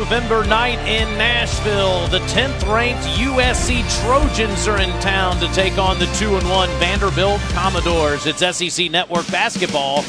November night in Nashville, the 10th ranked USC Trojans are in town to take on the 2 and 1 Vanderbilt Commodores. It's SEC Network basketball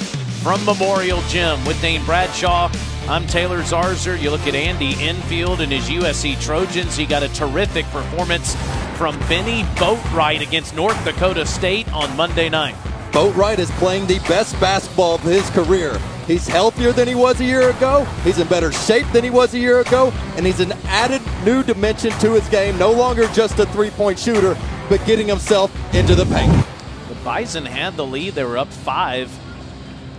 from Memorial Gym with Dane Bradshaw. I'm Taylor Zarzour. You look at Andy Enfield and his USC Trojans. He got a terrific performance from Bennie Boatwright against North Dakota State on Monday night. Boatwright is playing the best basketball of his career. He's healthier than he was a year ago. He's in better shape than he was a year ago. And he's an added new dimension to his game. No longer just a three point shooter, but getting himself into the paint. The Bison had the lead. They were up five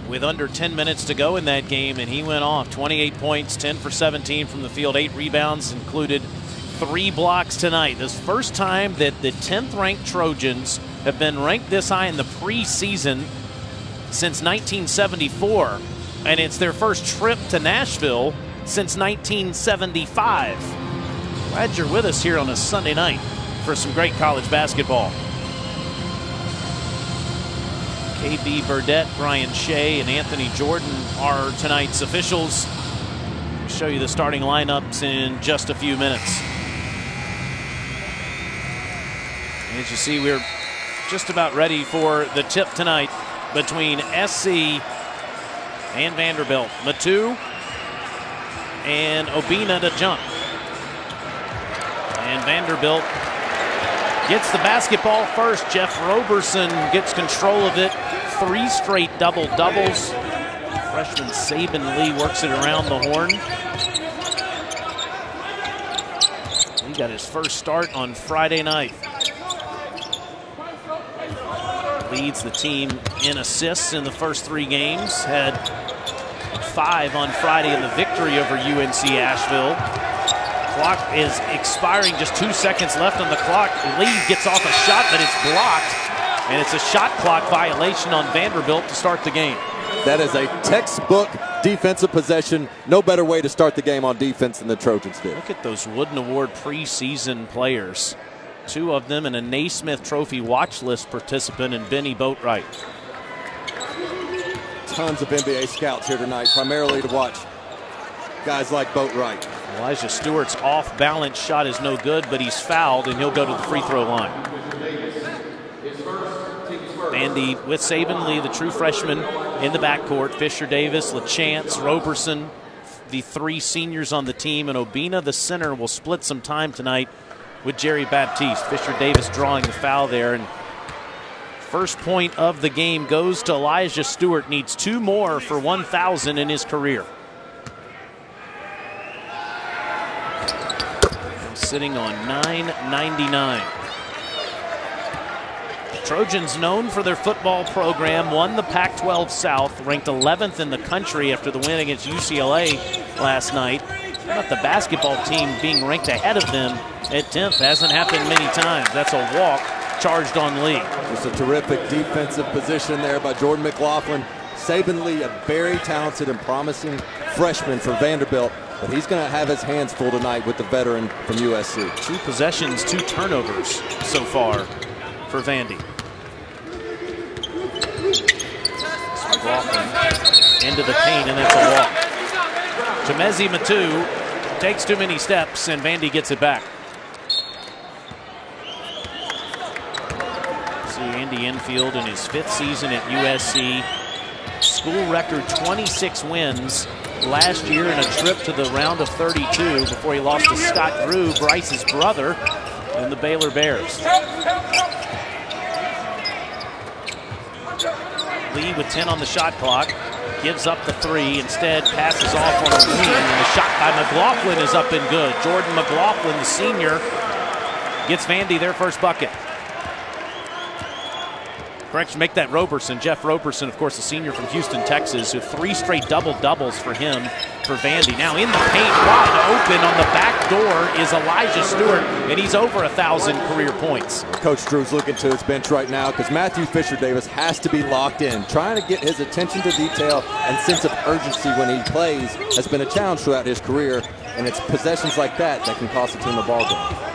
with under 10 minutes to go in that game, and he went off 28 points, 10 for 17 from the field, eight rebounds, included three blocks tonight. This first time that the 10th ranked Trojans have been ranked this high in the preseason since 1974 and it's their first trip to Nashville since 1975. Glad you're with us here on a Sunday night for some great college basketball. KB Burdett, Brian Shea, and Anthony Jordan are tonight's officials. I'll show you the starting lineups in just a few minutes. As you see, we're just about ready for the tip tonight between SC and Vanderbilt. Metu and Obinna to jump. And Vanderbilt gets the basketball first. Jeff Roberson gets control of it. Three straight double doubles. Freshman Saben Lee works it around the horn. He got his first start on Friday night leads the team in assists in the first three games. Had five on Friday in the victory over UNC Asheville. Clock is expiring, just two seconds left on the clock. Lee gets off a shot that is blocked, and it's a shot clock violation on Vanderbilt to start the game. That is a textbook defensive possession. No better way to start the game on defense than the Trojans did. Look at those Wooden Award preseason players two of them, and a Naismith Trophy watch list participant in Bennie Boatwright. Tons of NBA scouts here tonight, primarily to watch guys like Boatwright. Elijah Stewart's off balance shot is no good, but he's fouled and he'll go to the free throw line. Andy with Saben Lee, the true freshman in the backcourt. Fisher Davis, LaChance, Roberson, the three seniors on the team, and Obinna, the center, will split some time tonight with Djery Baptiste. Fisher Davis drawing the foul there. And first point of the game goes to Elijah Stewart. Needs two more for 1,000 in his career. Sitting on 999. Trojans, known for their football program, won the Pac 12 South, ranked 11th in the country after the win against UCLA last night. About the basketball team being ranked ahead of them at 10th? Hasn't happened many times. That's a walk charged on Lee. It's a terrific defensive position there by Jordan McLaughlin. Saben Lee, a very talented and promising freshman for Vanderbilt, but he's going to have his hands full tonight with the veteran from USC. Two possessions, two turnovers so far for Vandy. McLaughlin into the paint, and that's a walk. Chimezie Metu takes too many steps, and Vandy gets it back. See Andy Enfield in his fifth season at USC. School record 26 wins last year in a trip to the round of 32 before he lost to Scott Drew, Bryce's brother, and the Baylor Bears. Lee with 10 on the shot clock gives up the three, instead passes off on a wing, and the shot by McLaughlin is up and good. Jordan McLaughlin, the senior, gets Vandy their first bucket. Correction, make that Roberson. Jeff Roberson, of course, a senior from Houston, Texas, who three straight double doubles for him for Vandy. Now in the paint, wide open on the back door is Elijah Stewart, and he's over a thousand career points. Coach Drew's looking to his bench right now because Matthew Fisher Davis has to be locked in. Trying to get his attention to detail and sense of urgency when he plays has been a challenge throughout his career, and it's possessions like that that can cost the team a ball game.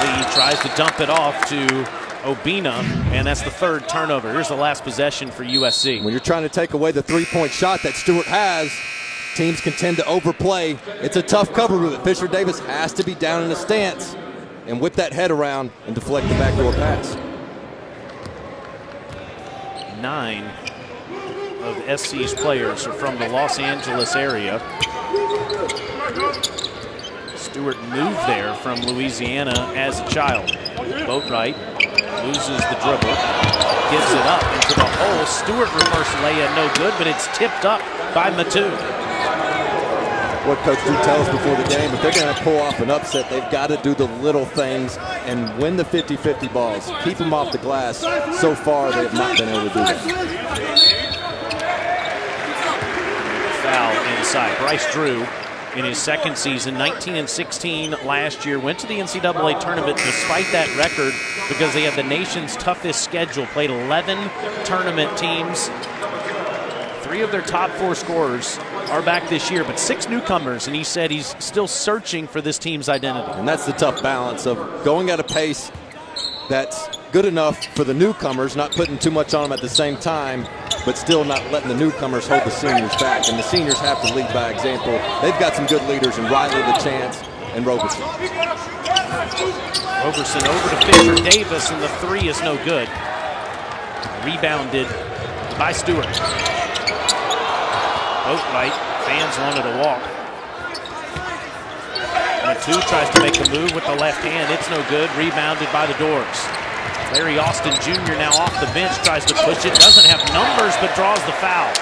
Lee tries to dump it off to Obinna, and that's the third turnover. Here's the last possession for USC. When you're trying to take away the three-point shot that Stewart has, teams can tend to overplay. It's a tough cover move. Fisher Davis has to be down in a stance and whip that head around and deflect the backdoor pass. Nine of SC's players are from the Los Angeles area. Stewart moved there from Louisiana as a child. Boatwright loses the dribble, gives it up into the hole. Stewart reverse layup, no good, but it's tipped up by Metu. What Coach Drew tells before the game, if they're going to pull off an upset, they've got to do the little things and win the 50-50 balls. Keep them off the glass. So far, they have not been able to do that. Foul inside. Bryce Drew in his second season, 19 and 16 last year, went to the NCAA tournament despite that record because they had the nation's toughest schedule, played 11 tournament teams. Three of their top four scorers are back this year, but six newcomers, and he said he's still searching for this team's identity. And that's the tough balance of going at a pace that's good enough for the newcomers, not putting too much on them at the same time, but still not letting the newcomers hold the seniors back. And the seniors have to lead by example. They've got some good leaders in Riley, LaChance, and Roberson. Roberson over to Fisher Davis, and the three is no good. Rebounded by Stewart. Boatwright, fans wanted to walk. Metu tries to make a move with the left hand. It's no good. Rebounded by the doors. Larry Austin Jr. now off the bench, tries to push it. Doesn't have numbers, but draws the foul.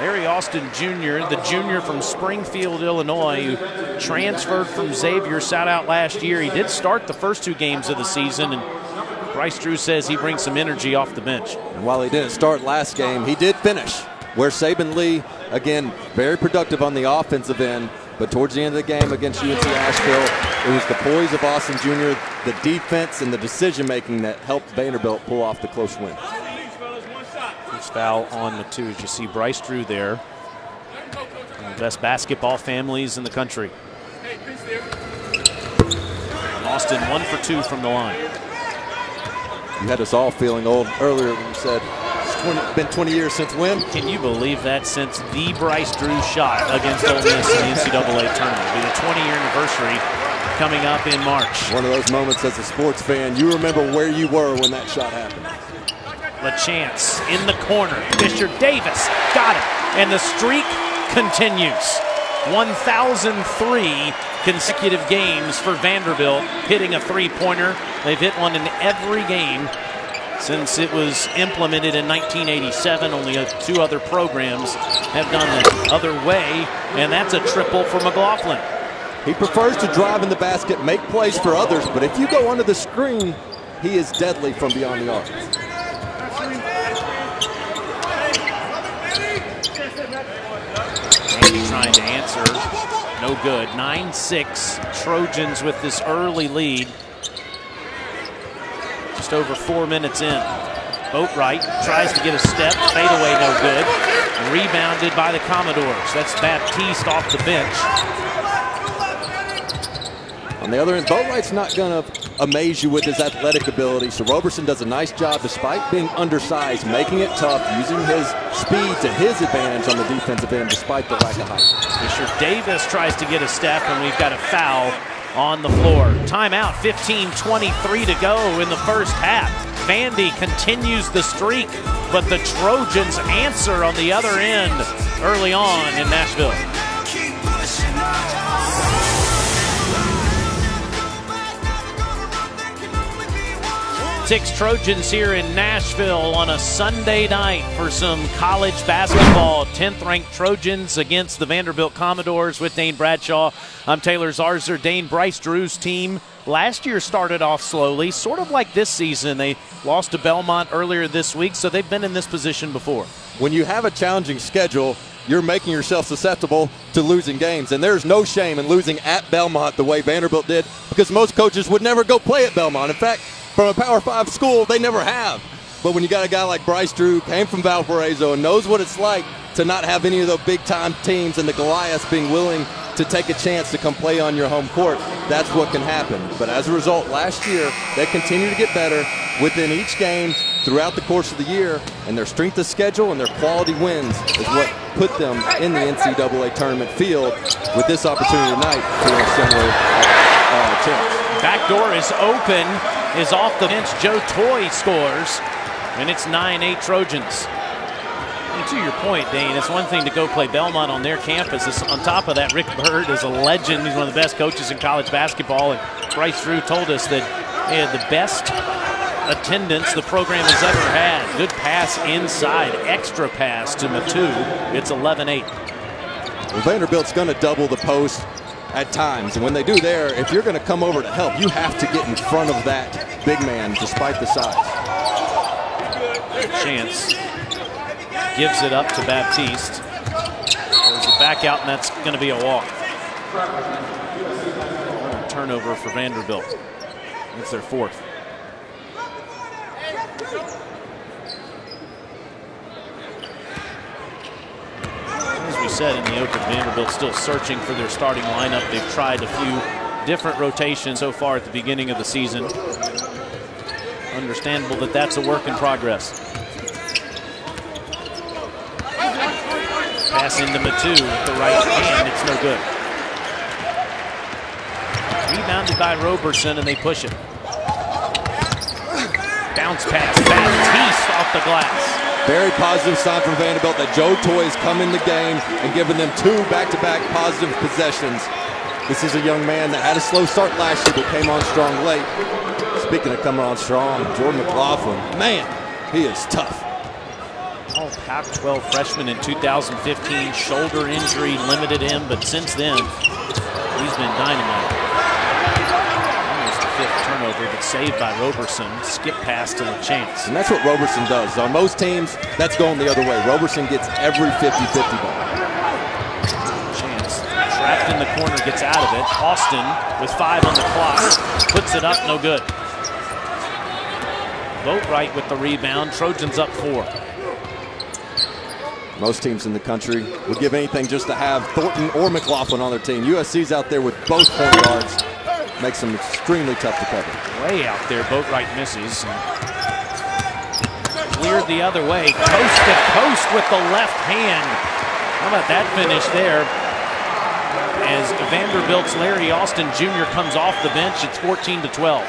Larry Austin Jr., the junior from Springfield, Illinois, who transferred from Xavier, sat out last year. He did start the first two games of the season, and Bryce Drew says he brings some energy off the bench. And while he didn't start last game, he did finish. Where Saben Lee, again, very productive on the offensive end, but towards the end of the game against UNC Asheville, it was the poise of Austin Jr., the defense, and the decision making that helped Vanderbilt pull off the close win. First foul on the two. As you see Bryce Drew there. One of the best basketball families in the country. Austin one for two from the line. You had us all feeling old earlier when you said it's 20, been 20 years since when? Can you believe that since the Bryce Drew shot against Ole Miss in the NCAA tournament? It'll be the 20-year anniversary coming up in March. One of those moments as a sports fan, you remember where you were when that shot happened. LaChance in the corner. Fisher Davis got it. And the streak continues. 1,003 consecutive games for Vanderbilt hitting a three-pointer. They've hit one in every game since it was implemented in 1987. Only two other programs have done the other way, and that's a triple for McLaughlin. He prefers to drive in the basket, make plays for others, but if you go under the screen, he is deadly from beyond the arc. Andy trying to answer. No good. 9-6 Trojans with this early lead. Just over four minutes in. Boatwright tries to get a step. Fadeaway no good. Rebounded by the Commodores. That's Baptiste off the bench. On the other end, Boatwright's not going to amaze you with his athletic ability, so Roberson does a nice job despite being undersized, making it tough, using his speed to his advantage on the defensive end despite the lack of height. Fisher Davis tries to get a step, and we've got a foul on the floor. Timeout, 15-23 to go in the first half. Vandy continues the streak, but the Trojans answer on the other end early on in Nashville. Six Trojans here in Nashville on a Sunday night for some college basketball. 10th ranked Trojans against the Vanderbilt Commodores with Dane Bradshaw. I'm Taylor Zarzour. Dane Bryce Drew's team last year started off slowly, sort of like this season. They lost to Belmont earlier this week, so they've been in this position before. When you have a challenging schedule, you're making yourself susceptible to losing games. And there's no shame in losing at Belmont the way Vanderbilt did because most coaches would never go play at Belmont. In fact, from a Power Five school, they never have. But when you got a guy like Bryce Drew, came from Valparaiso, and knows what it's like to not have any of the big time teams and the Goliaths being willing to take a chance to come play on your home court, that's what can happen. But as a result, last year, they continue to get better within each game. throughout the course of the year, and their strength of schedule and their quality wins is what put them in the NCAA tournament field with this opportunity tonight to win a similar uh, chance. Back door is open, is off the bench. Joe Toye scores, and it's 9-8 Trojans. And to your point, Dane, it's one thing to go play Belmont on their campus. It's, on top of that, Rick Byrd is a legend. He's one of the best coaches in college basketball. And Bryce Drew told us that he had the best attendance the program has ever had. Good pass inside, extra pass to Metu. It's 11-8. Well, Vanderbilt's going to double the post at times. And when they do there, if you're going to come over to help, you have to get in front of that big man despite the size. Chance gives it up to Baptiste. There's a back out, and that's going to be a walk. Turnover for Vanderbilt. It's their fourth. We said in the open, Vanderbilt still searching for their starting lineup. They've tried a few different rotations so far at the beginning of the season. Understandable that that's a work in progress. Pass into Metu with the right hand. It's no good. Rebounded by Roberson, and they push it. Bounce pass, Baptiste off the glass. Very positive sign from Vanderbilt that Joe Toye has come in the game and given them two back-to-back -back positive possessions. This is a young man that had a slow start last year but came on strong late. Speaking of coming on strong, Jordan McLaughlin, man, he is tough. All Pac-12 freshman in 2015, shoulder injury limited him, but since then, he's been dynamite. Fifth turnover, but saved by Roberson. Skip pass to LaChance. And that's what Roberson does. On most teams, that's going the other way. Roberson gets every 50-50 ball. Chance trapped in the corner, gets out of it. Austin with five on the clock, puts it up, no good. Boatwright with the rebound. Trojans up four. Most teams in the country would give anything just to have Thornton or McLaughlin on their team. USC's out there with both point guards. Makes them extremely tough to cover. Way out there, Boatwright misses. Cleared the other way, coast to coast with the left hand. How about that finish there? As Vanderbilt's Larry Austin Jr. comes off the bench, it's 14 to 12.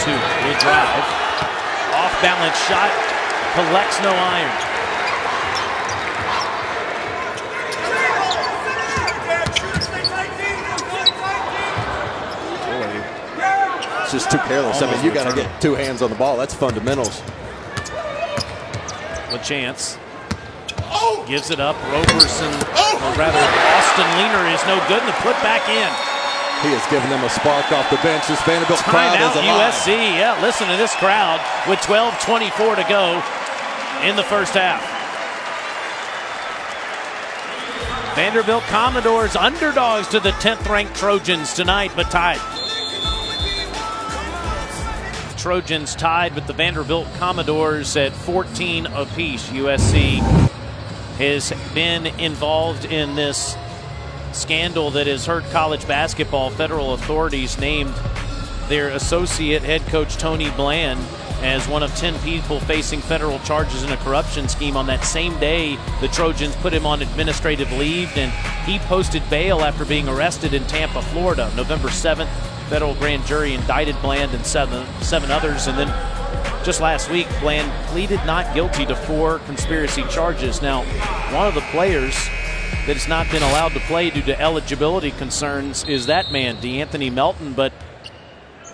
Two, good drive. Off balance shot, collects no iron. It's just too careless. Almost I mean, you got to get two hands on the ball. That's fundamentals. chance oh. gives it up. Roberson, oh. or rather, Austin Leaner is no good, and the put back in. He has given them a spark off the bench. This Vanderbilt crowd is alive. USC. Yeah, listen to this crowd with 12:24 to go in the first half. Vanderbilt Commodores underdogs to the 10th ranked Trojans tonight, but tied. Trojans tied with the Vanderbilt Commodores at 14 apiece. USC has been involved in this scandal that has hurt college basketball. Federal authorities named their associate head coach Tony Bland as one of 10 people facing federal charges in a corruption scheme. On that same day, the Trojans put him on administrative leave, and he posted bail after being arrested in Tampa, Florida. November 7th, federal grand jury indicted Bland and seven, seven others, and then just last week, Bland pleaded not guilty to four conspiracy charges. Now, one of the players that has not been allowed to play due to eligibility concerns is that man, De'Anthony Melton, but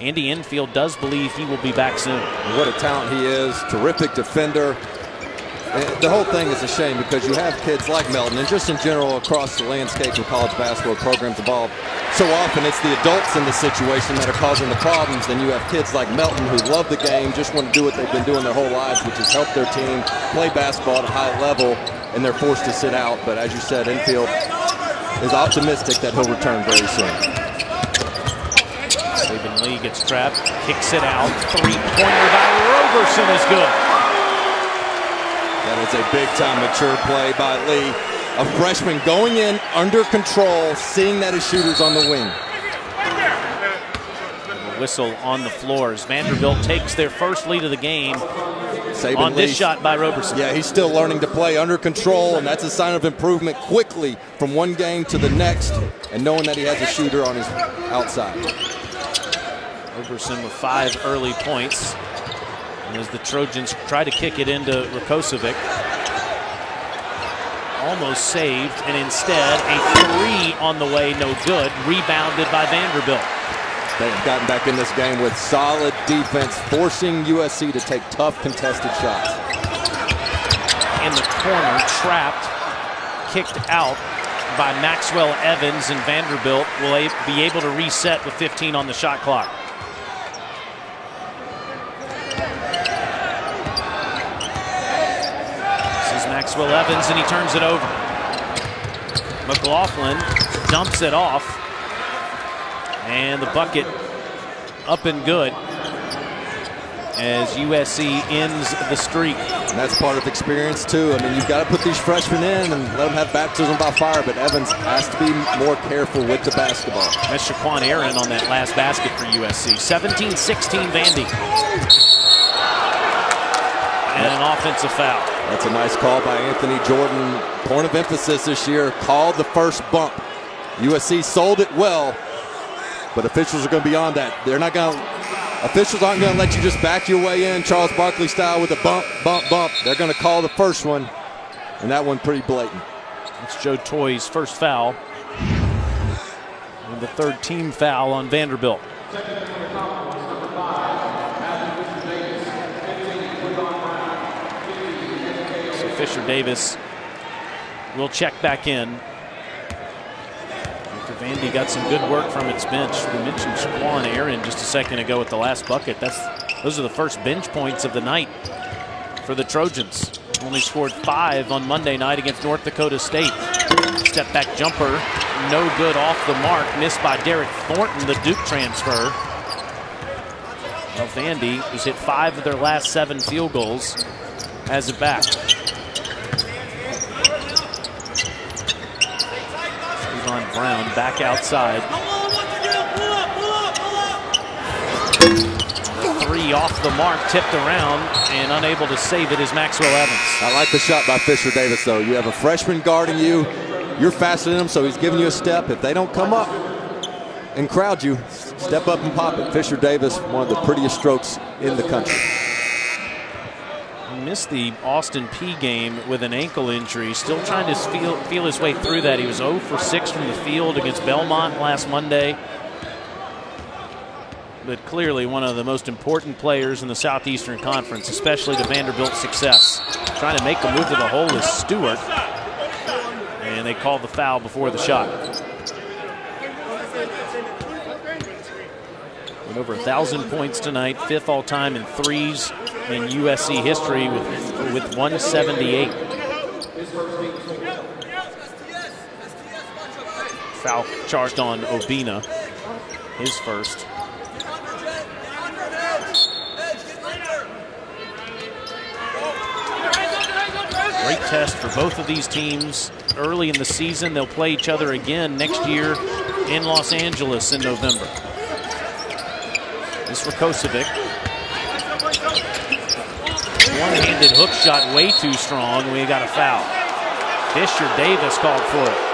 Andy Enfield does believe he will be back soon. What a talent he is, terrific defender. And the whole thing is a shame because you have kids like Melton and just in general across the landscape of college basketball programs involved. So often it's the adults in the situation that are causing the problems. Then you have kids like Melton who love the game, just want to do what they've been doing their whole lives, which is help their team play basketball at a high level and they're forced to sit out. But as you said, Enfield is optimistic that he'll return very soon. Saben Lee gets trapped, kicks it out. Three-pointer by Roberson is good. That is a big-time mature play by Lee. A freshman going in under control, seeing that his shooter's on the wing. Whistle on the floors. Vanderbilt takes their first lead of the game Saben on this shot by Roberson. Yeah, he's still learning to play under control, and that's a sign of improvement quickly from one game to the next, and knowing that he has a shooter on his outside. Roberson with five early points. And as the Trojans try to kick it into Rakocevic. Almost saved, and instead a three on the way, no good. Rebounded by Vanderbilt. They have gotten back in this game with solid defense, forcing USC to take tough contested shots. in the corner, trapped, kicked out by Maxwell Evans, and Vanderbilt will be able to reset with 15 on the shot clock. This is Maxwell Evans, and he turns it over. McLaughlin dumps it off, and the bucket up and good as USC ends the streak. And that's part of experience, too. I mean, you've got to put these freshmen in and let them have baptism by fire, but Evans has to be more careful with the basketball. That's Shaqquan Aaron on that last basket for USC. 17-16 Vandy. And an offensive foul. That's a nice call by Anthony Jordan. Point of emphasis this year, called the first bump. USC sold it well, but officials are going to be on that. They're not going to, officials aren't going to let you just back your way in Charles Barkley style with a bump, bump, bump. They're going to call the first one, and that one pretty blatant. It's Joe Toye's first foul. And the third team foul on Vanderbilt. So Fisher Davis will check back in. Vandy got some good work from its bench. We mentioned Shaqquan Aaron just a second ago at the last bucket. That's those are the first bench points of the night for the Trojans. Only scored five on Monday night against North Dakota State. Step back jumper, no good off the mark, missed by Derryck Thornton, the Duke transfer. Well, Vandy, who's hit five of their last seven field goals, has it back. Stevon Brown back outside. Three off the mark, tipped around, and unable to save it is Maxwell Evans. I like the shot by Fisher Davis, though. You have a freshman guarding you. You're faster than him, so he's giving you a step. If they don't come up and crowd you, step up and pop it. Fisher Davis, one of the prettiest strokes in the country. Missed the Austin Peay game with an ankle injury. Still trying to feel, feel his way through that. He was 0 for 6 from the field against Belmont last Monday. But clearly one of the most important players in the Southeastern Conference, especially to Vanderbilt's success. Trying to make the move to the hole is Stewart. And they called the foul before the shot. Went over a thousand points tonight, fifth all time in threes in USC history with, with 178. Foul charged on Obinna, his first. Great test for both of these teams early in the season. They'll play each other again next year in Los Angeles in November. This for Kosovic. One-handed hook shot way too strong. We got a foul. Fisher Davis called for it.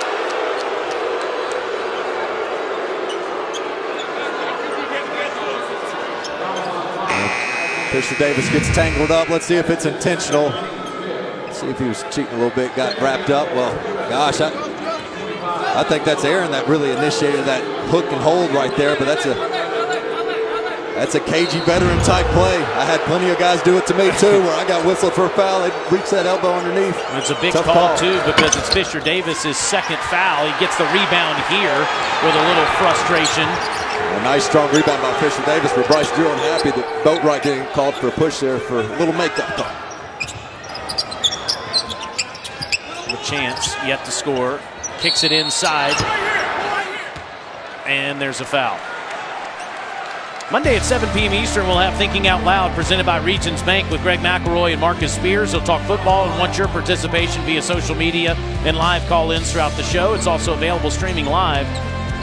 Fisher Davis gets tangled up. Let's see if it's intentional. See if he was cheating a little bit, got wrapped up. Well, gosh, I, I think that's Aaron that really initiated that hook and hold right there. But that's a that's a cagey veteran type play. I had plenty of guys do it to me too, where I got whistled for a foul. They reached that elbow underneath. It's a big Tough call, call. too because it's Fisher Davis's second foul. He gets the rebound here with a little frustration. A nice strong rebound by Fisher Davis, but Bryce Drew unhappy that Boatwright getting called for a push there for a little makeup call. LaChance yet to score. Kicks it inside. And there's a foul. Monday at 7 p.m. Eastern, we'll have Thinking Out Loud presented by Regions Bank with Greg McElroy and Marcus Spears. He'll talk football and want your participation via social media and live call ins throughout the show. It's also available streaming live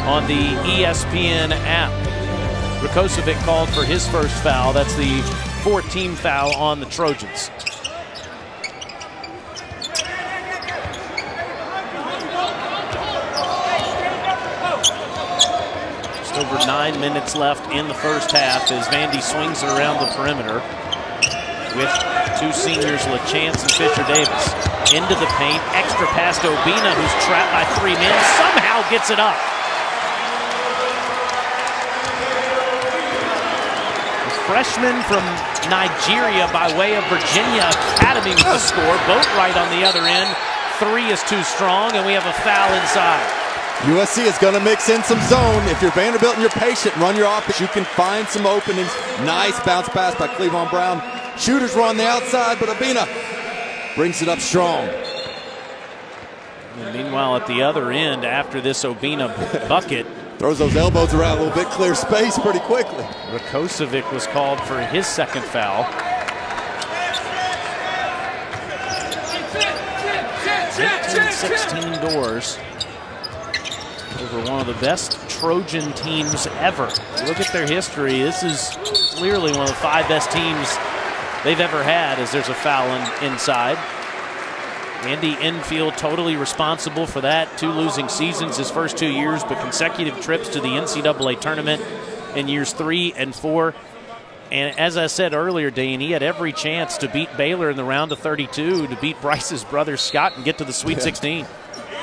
on the ESPN app. Rakocevic called for his first foul. That's the fourth team foul on the Trojans. Over nine minutes left in the first half as Vandy swings it around the perimeter with two seniors, LaChance and Fisher Davis. Into the paint, extra pass to Obinna, who's trapped by three men, somehow gets it up. The freshman from Nigeria by way of Virginia Academy with the score. Boatwright on the other end. Three is too strong, and we have a foul inside. USC is going to mix in some zone. If you're Vanderbilt and you're patient, run your offense. You can find some openings. Nice bounce pass by Clevon Brown. Shooters were on the outside, but Obinna brings it up strong. And meanwhile, at the other end, after this Obinna bucket, throws those elbows around a little bit, clear space pretty quickly. Rakocevic was called for his second foul. 16 doors over one of the best Trojan teams ever. Look at their history. This is clearly one of the five best teams they've ever had as there's a foul in, inside. Andy Enfield totally responsible for that. Two losing seasons his first two years, but consecutive trips to the NCAA tournament in years three and four. And as I said earlier, Dane, he had every chance to beat Baylor in the round of 32, to beat Bryce's brother Scott and get to the Sweet 16.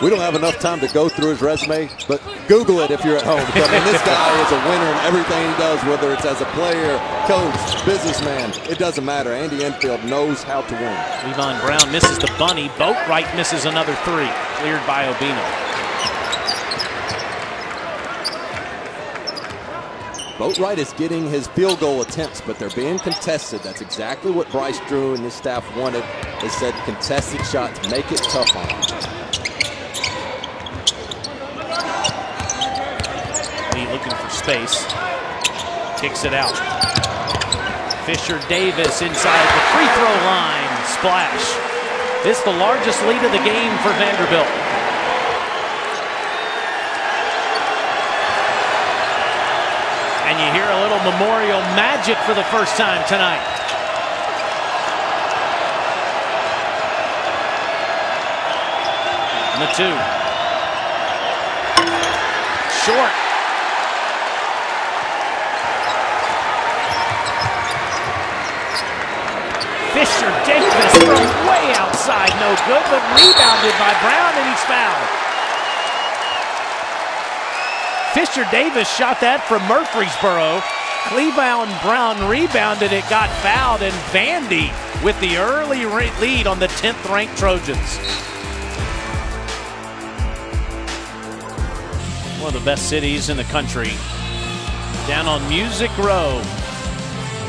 We don't have enough time to go through his resume, but Google it if you're at home. I mean, this guy is a winner in everything he does, whether it's as a player, coach, businessman. It doesn't matter. Andy Enfield knows how to win. Clevon Brown misses the bunny. Boatwright misses another three. Cleared by Obinna. Boatwright is getting his field goal attempts, but they're being contested. That's exactly what Bryce Drew and his staff wanted. They said contested shots, make it tough on him. Looking for space. Kicks it out. Fisher Davis inside the free throw line. Splash. This the largest lead of the game for Vanderbilt. And you hear a little memorial magic for the first time tonight. The two. Short. Fisher Davis from way outside, no good, but rebounded by Brown and he's fouled. Fisher Davis shot that from Murfreesboro. Clevon Brown rebounded it, got fouled, and Vandy with the early lead on the 10th ranked Trojans. One of the best cities in the country. Down on Music Row,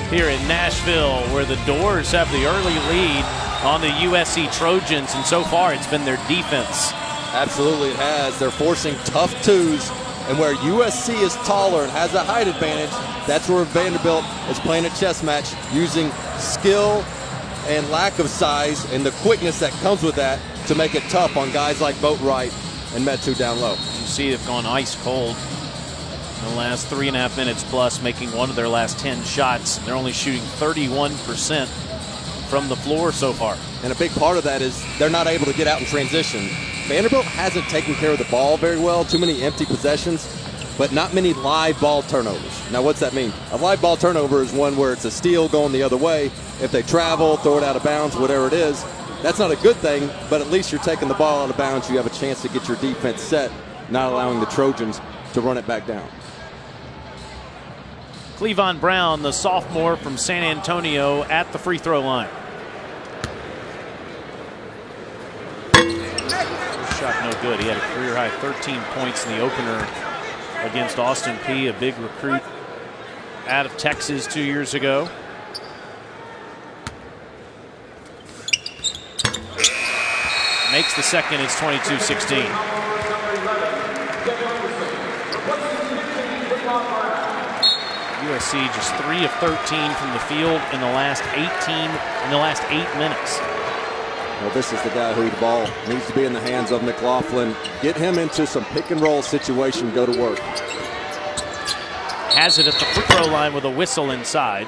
here in Nashville, where the Doors have the early lead on the USC Trojans, and so far it's been their defense. Absolutely, it has. They're forcing tough twos, and where USC is taller and has a height advantage, that's where Vanderbilt is playing a chess match using skill and lack of size and the quickness that comes with that to make it tough on guys like Boatwright and Metu down low. You see they've gone ice cold in the last three and a half minutes plus, making one of their last 10 shots. They're only shooting 31% from the floor so far. And a big part of that is they're not able to get out in transition. Vanderbilt hasn't taken care of the ball very well, too many empty possessions, but not many live ball turnovers. Now, what's that mean? A live ball turnover is one where it's a steal going the other way. If they travel, throw it out of bounds, whatever it is, that's not a good thing, but at least you're taking the ball out of bounds. You have a chance to get your defense set, not allowing the Trojans to run it back down. Clevon Brown, the sophomore from San Antonio, at the free throw line. Shot no good. He had a career high 13 points in the opener against Austin Peay, a big recruit out of Texas two years ago. Makes the second, it's 22 USC just 3 of 13 from the field in the last 18, in the last eight minutes. Well, this is the guy who the ball needs to be in the hands of McLaughlin. Get him into some pick and roll situation, go to work. Has it at the free throw line with a whistle inside.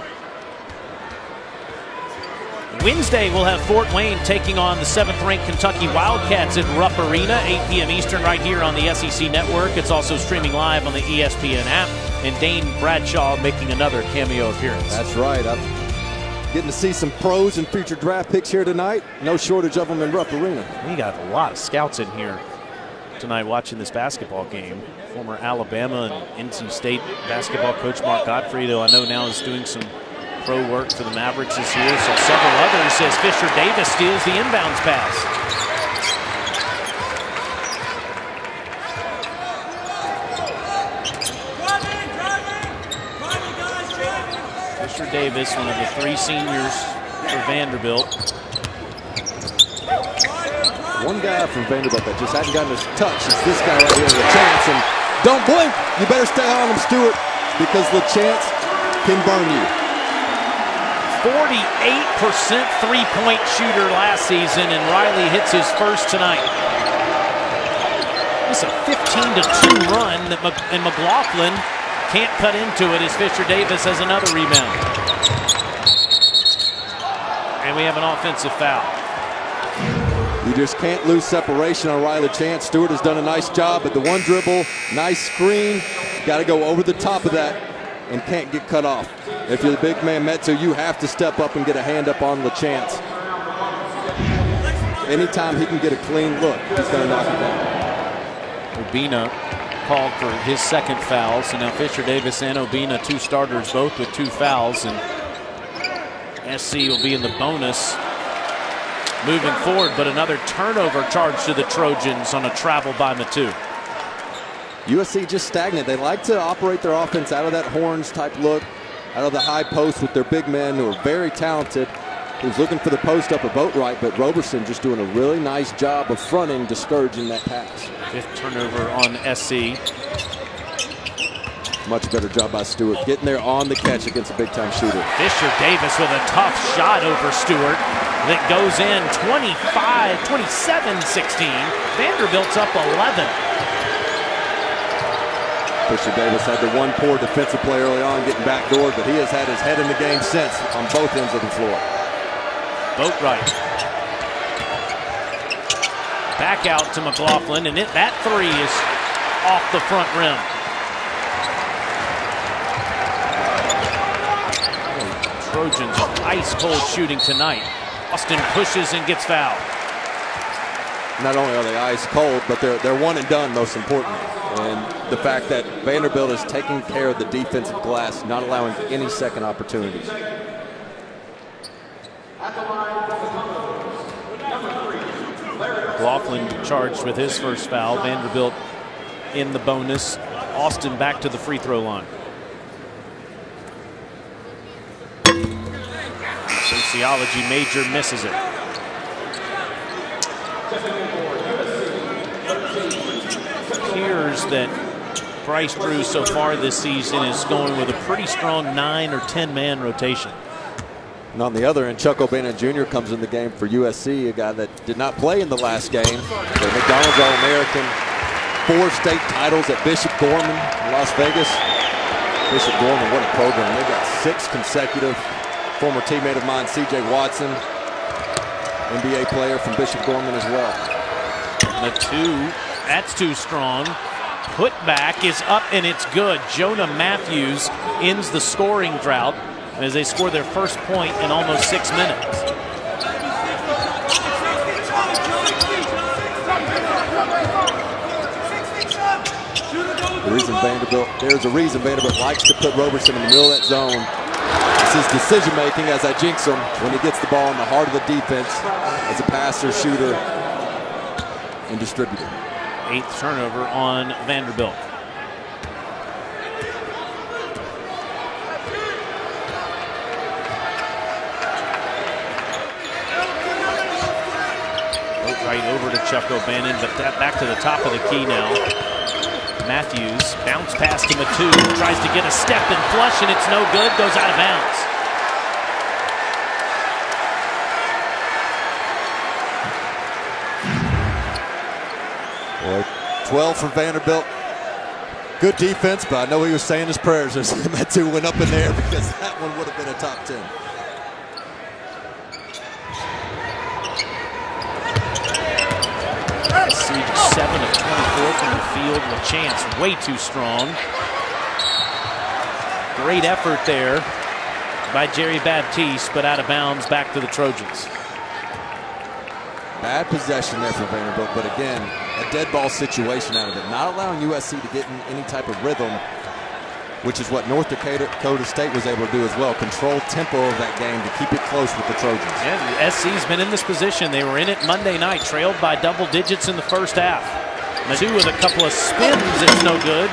Wednesday, we'll have Fort Wayne taking on the seventh ranked Kentucky Wildcats at Rupp Arena, 8 p.m. Eastern, right here on the SEC Network. It's also streaming live on the ESPN app. And Dane Bradshaw making another cameo appearance. That's right. I'm getting to see some pros and future draft picks here tonight. No shortage of them in Rupp Arena. We got a lot of scouts in here tonight watching this basketball game. Former Alabama and NC State basketball coach Mark Gottfried, though I know now is doing some pro work for the Mavericks this year. So several others as Fisher Davis steals the inbounds pass. Fisher Davis, one of the three seniors for Vanderbilt. One guy from Vanderbilt that just hadn't gotten his touch is this guy right here with a chance. And don't blink. You better stay on him, Stewart, because LaChance can burn you. 48% three-point shooter last season, and Riley hits his first tonight. It's a 15-2 run, that and McLaughlin can't cut into it as Fisher Davis has another rebound. And we have an offensive foul. You just can't lose separation on Riley Chance. Stewart has done a nice job at the one dribble, nice screen. Got to go over the top of that and can't get cut off. If you're the big man Metu, you have to step up and get a hand up on LaChance. Anytime he can get a clean look, he's going to knock it down. Obinna called for his second foul. So now Fisher Davis and Obinna, two starters, both with two fouls. And SC will be in the bonus moving forward. But another turnover charge to the Trojans on a travel by Metu. USC just stagnant. They like to operate their offense out of that horns type look, out of the high post with their big men who are very talented. He was looking for the post up a Boatwright, but Roberson just doing a really nice job of fronting, discouraging that pass. Fifth turnover on SC. Much better job by Stewart, getting there on the catch against a big-time shooter. Fisher Davis with a tough shot over Stewart that goes in 25, 27-16. Vanderbilt's up 11. Fisher Davis had the one poor defensive play early on getting backdoored, but he has had his head in the game since on both ends of the floor. Boatwright. Back out to McLaughlin, and it, that three is off the front rim. Trojans ice cold shooting tonight. Austin pushes and gets fouled. Not only are they ice cold, but they're they're one and done. Most importantly and the fact that Vanderbilt is taking care of the defensive glass, not allowing any second opportunities. Laughlin charged with his first foul. Vanderbilt in the bonus. Austin back to the free throw line. Sociology major misses it. appears that Bryce Drew so far this season is going with a pretty strong nine or 10 man rotation. And on the other end, Chuck O'Bannon Jr. comes in the game for USC, a guy that did not play in the last game. The McDonald's All-American, four state titles at Bishop Gorman, Las Vegas. Bishop Gorman, what a program. They've got six consecutive. Former teammate of mine, C.J. Watson, NBA player from Bishop Gorman as well. The two that's too strong. Put back is up and it's good. Jonah Mathews ends the scoring drought as they score their first point in almost six minutes. The reason Vanderbilt, there's a reason Vanderbilt likes to put Roberson in the middle of that zone. It's his decision making as I jinx him when he gets the ball in the heart of the defense as a passer, shooter, and distributor eighth turnover on Vanderbilt. Right to Chuck O'Bannon, but that back to the top of the key now. Mathews, bounce pass to Metu, tries to get a step and flush, and it's no good, goes out of bounds. Boy, 12 for Vanderbilt. Good defense, but I know he was saying his prayers as Metu went up in there because that one would have been a top 10. Siege 7 of 24 from the field. LaChance way too strong. Great effort there by Djery Baptiste, but out of bounds back to the Trojans. Bad possession there for Vanderbilt, but again, a dead ball situation out of it. Not allowing USC to get in any type of rhythm, which is what North Dakota, Dakota State was able to do as well. Control tempo of that game to keep it close with the Trojans. Yeah, SC's been in this position. They were in it Monday night, trailed by double digits in the first half. Two with a couple of spins, it's no good.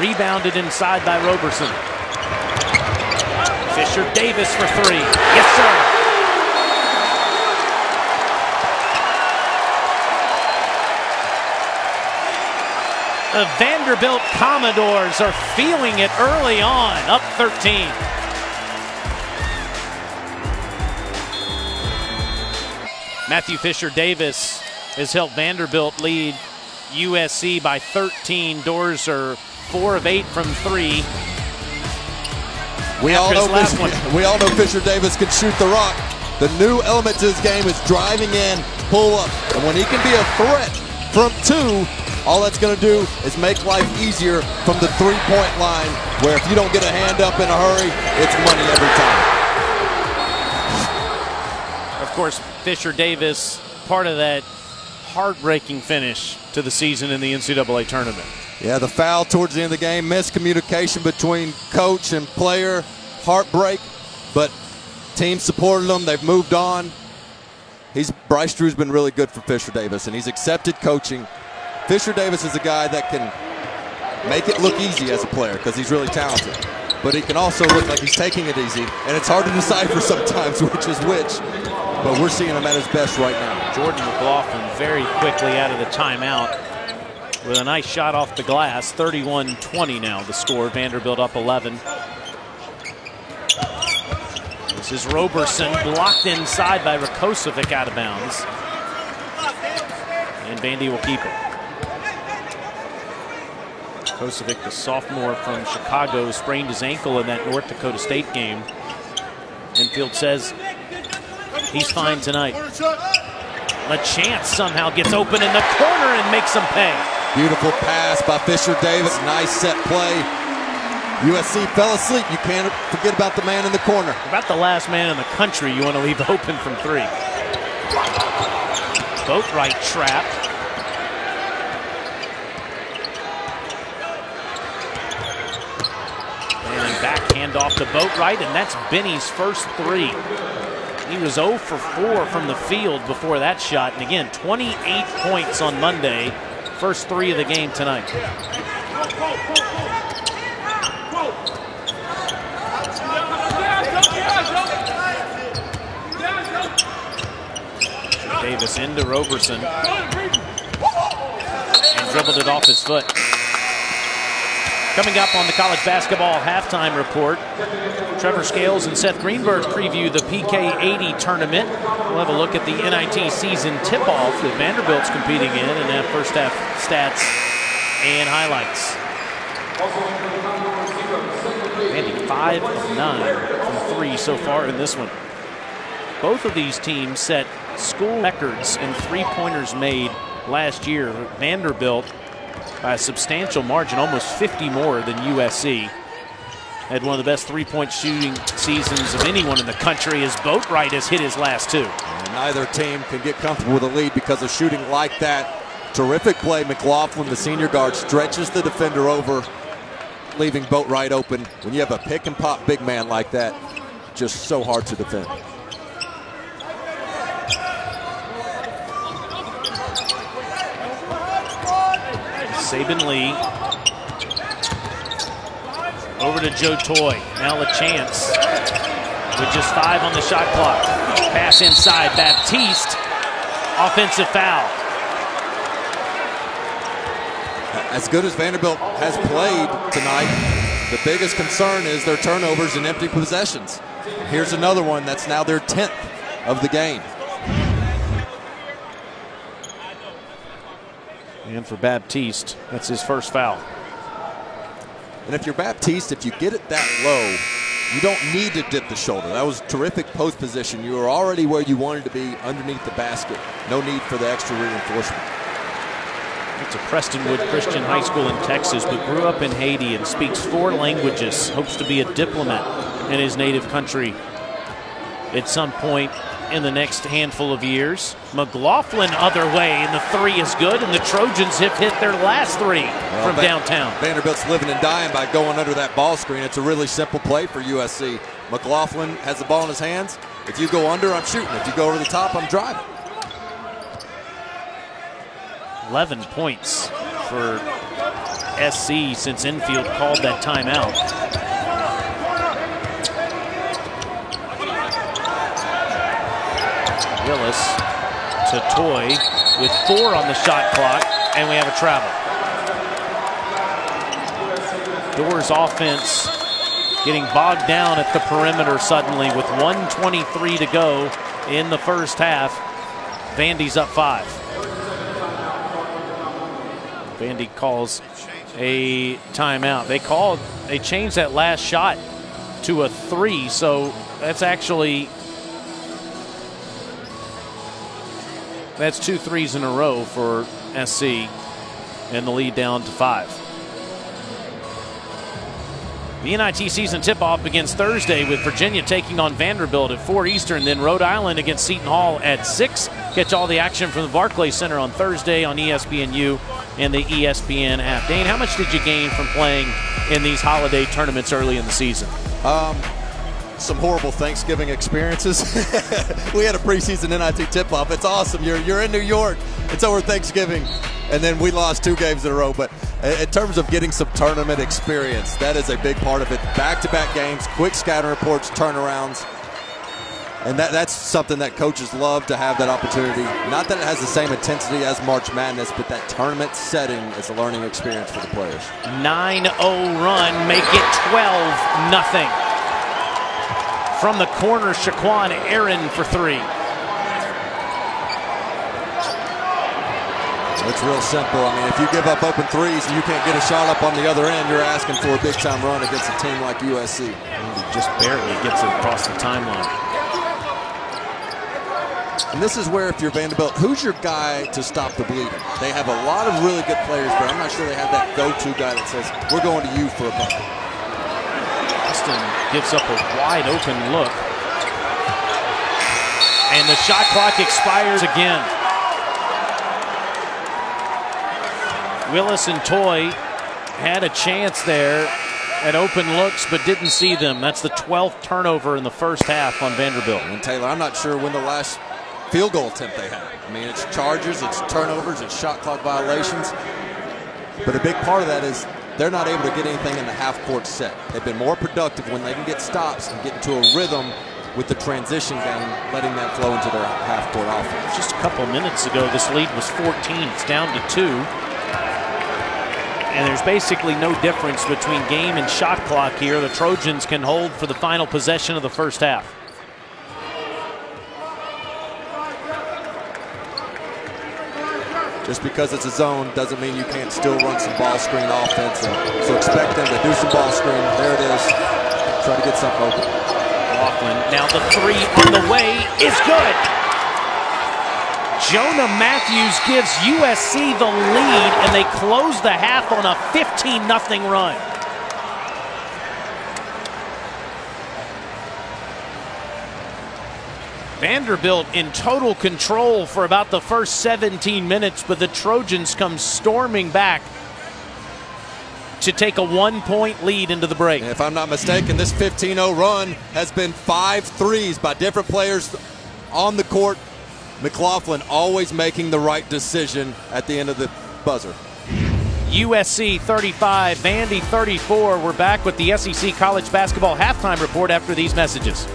Rebounded inside by Roberson. Fisher Davis for three. Yes, sir. The Vanderbilt Commodores are feeling it early on, up 13. Matthew Fisher Davis has helped Vanderbilt lead USC by 13. 'Dores are four of eight from three. We all, know Fisher, we all know Fisher Davis can shoot the rock. The new element to his game is driving in, pull up. And when he can be a threat from two, all that's going to do is make life easier from the three-point line, where if you don't get a hand up in a hurry, it's money every time. Of course, Fisher Davis, part of that heartbreaking finish to the season in the NCAA tournament. Yeah, the foul towards the end of the game, miscommunication between coach and player, heartbreak, but team supported them. They've moved on. He's Bryce Drew's been really good for Fisher Davis, and he's accepted coaching Fisher Davis is a guy that can make it look easy as a player because he's really talented. But he can also look like he's taking it easy, and it's hard to decipher sometimes which is which. But we're seeing him at his best right now. Jordan McLaughlin very quickly out of the timeout with a nice shot off the glass. 31-20 now the score. Vanderbilt up 11. This is Roberson blocked inside by Rakocevic out of bounds. And Vandy will keep it. Kosovic, the sophomore from Chicago, sprained his ankle in that North Dakota State game. Enfield says he's fine tonight. LaChance somehow gets open in the corner and makes him pay. Beautiful pass by Fisher Davis. Nice set play. USC fell asleep. You can't forget about the man in the corner. About the last man in the country you want to leave open from three. Boatwright trapped. Off the Boatwright, and that's Bennie's first three. He was 0 for 4 from the field before that shot. And again, 28 points on Monday. First three of the game tonight. Davis into Roberson. And dribbled it off his foot. Coming up on the college basketball halftime report, Trevor Scales and Seth Greenberg preview the PK 80 tournament. We'll have a look at the NIT season tip-off that Vanderbilt's competing in and have first half stats and highlights. Vandy five of nine from three so far in this one. Both of these teams set school records in three-pointers made last year. Vanderbilt by a substantial margin, almost 50 more than USC. Had one of the best three-point shooting seasons of anyone in the country as Boatwright has hit his last two. And neither team can get comfortable with a lead because of shooting like that. Terrific play. McLaughlin, the senior guard, stretches the defender over, leaving Boatwright open. When you have a pick and pop big man like that, just so hard to defend. Saben Lee. Over to Joe Toye. Now a chance with just five on the shot clock. Pass inside. Baptiste. Offensive foul. as good as Vanderbilt has played tonight, the biggest concern is their turnovers and empty possessions. Here's another one that's now their 10th of the game. And for Baptiste, that's his first foul. And if you're Baptiste, if you get it that low, you don't need to dip the shoulder. That was terrific post position. You were already where you wanted to be underneath the basket. No need for the extra reinforcement. It's a Prestonwood Christian High School in Texas, but grew up in Haiti and speaks four languages. Hopes to be a diplomat in his native country at some point in the next handful of years. McLaughlin other way, and the three is good, and the Trojans have hit their last three well, from downtown. Vanderbilt's living and dying by going under that ball screen. It's a really simple play for USC. McLaughlin has the ball in his hands. If you go under, I'm shooting. If you go over the top, I'm driving. 11 points for SC since Enfield called that timeout. Willis to Toye with four on the shot clock, and we have a travel. 'Dores offense getting bogged down at the perimeter suddenly with 123 to go in the first half. Vandy's up five. Vandy calls a timeout. They called, they changed that last shot to a three, so that's actually That's two threes in a row for SC, and the lead down to five. The NIT season tip-off begins Thursday with Virginia taking on Vanderbilt at 4 Eastern, then Rhode Island against Seton Hall at 6. Catch all the action from the Barclays Center on Thursday on ESPNU and the ESPN app. Dane, how much did you gain from playing in these holiday tournaments early in the season? Um, some horrible Thanksgiving experiences. we had a preseason NIT tip-off. It's awesome. You're you're in New York. It's over Thanksgiving, and then we lost two games in a row. But in terms of getting some tournament experience, that is a big part of it. Back-to-back games, quick scouting reports, turnarounds. And that, that's something that coaches love to have that opportunity. Not that it has the same intensity as March Madness, but that tournament setting is a learning experience for the players. 9-0 run, make it 12 nothing. From the corner, Shaqquan Aaron for three. It's real simple. I mean, if you give up open threes and you can't get a shot up on the other end, you're asking for a big-time run against a team like USC. And he just barely gets it across the timeline. And this is where, if you're Vanderbilt, who's your guy to stop the bleeding? They have a lot of really good players, but I'm not sure they have that go-to guy that says, we're going to you for a bucket. Austin gives up a wide open look. And the shot clock expires again. Willis and Toye had a chance there at open looks, but didn't see them. That's the 12th turnover in the first half on Vanderbilt. And Taylor, I'm not sure when the last field goal attempt they had. I mean, it's charges, it's turnovers, it's shot clock violations. But a big part of that is they're not able to get anything in the half court set. They've been more productive when they can get stops and get into a rhythm with the transition game, letting that flow into their half court offense. Just a couple minutes ago, this lead was 14. It's down to two. And there's basically no difference between game and shot clock here. The Trojans can hold for the final possession of the first half. Just because it's a zone doesn't mean you can't still run some ball screen offense. So expect them to do some ball screen. There it is. Try to get something open. Laughlin. Now the three on the way is good. Jonah Mathews gives USC the lead, and they close the half on a 15-0 run. Vanderbilt in total control for about the first 17 minutes, but the Trojans come storming back to take a one-point lead into the break. If I'm not mistaken, this 15-0 run has been five threes by different players on the court. McLaughlin always making the right decision at the end of the buzzer. USC 35, Vandy 34. We're back with the SEC College Basketball Halftime Report after these messages.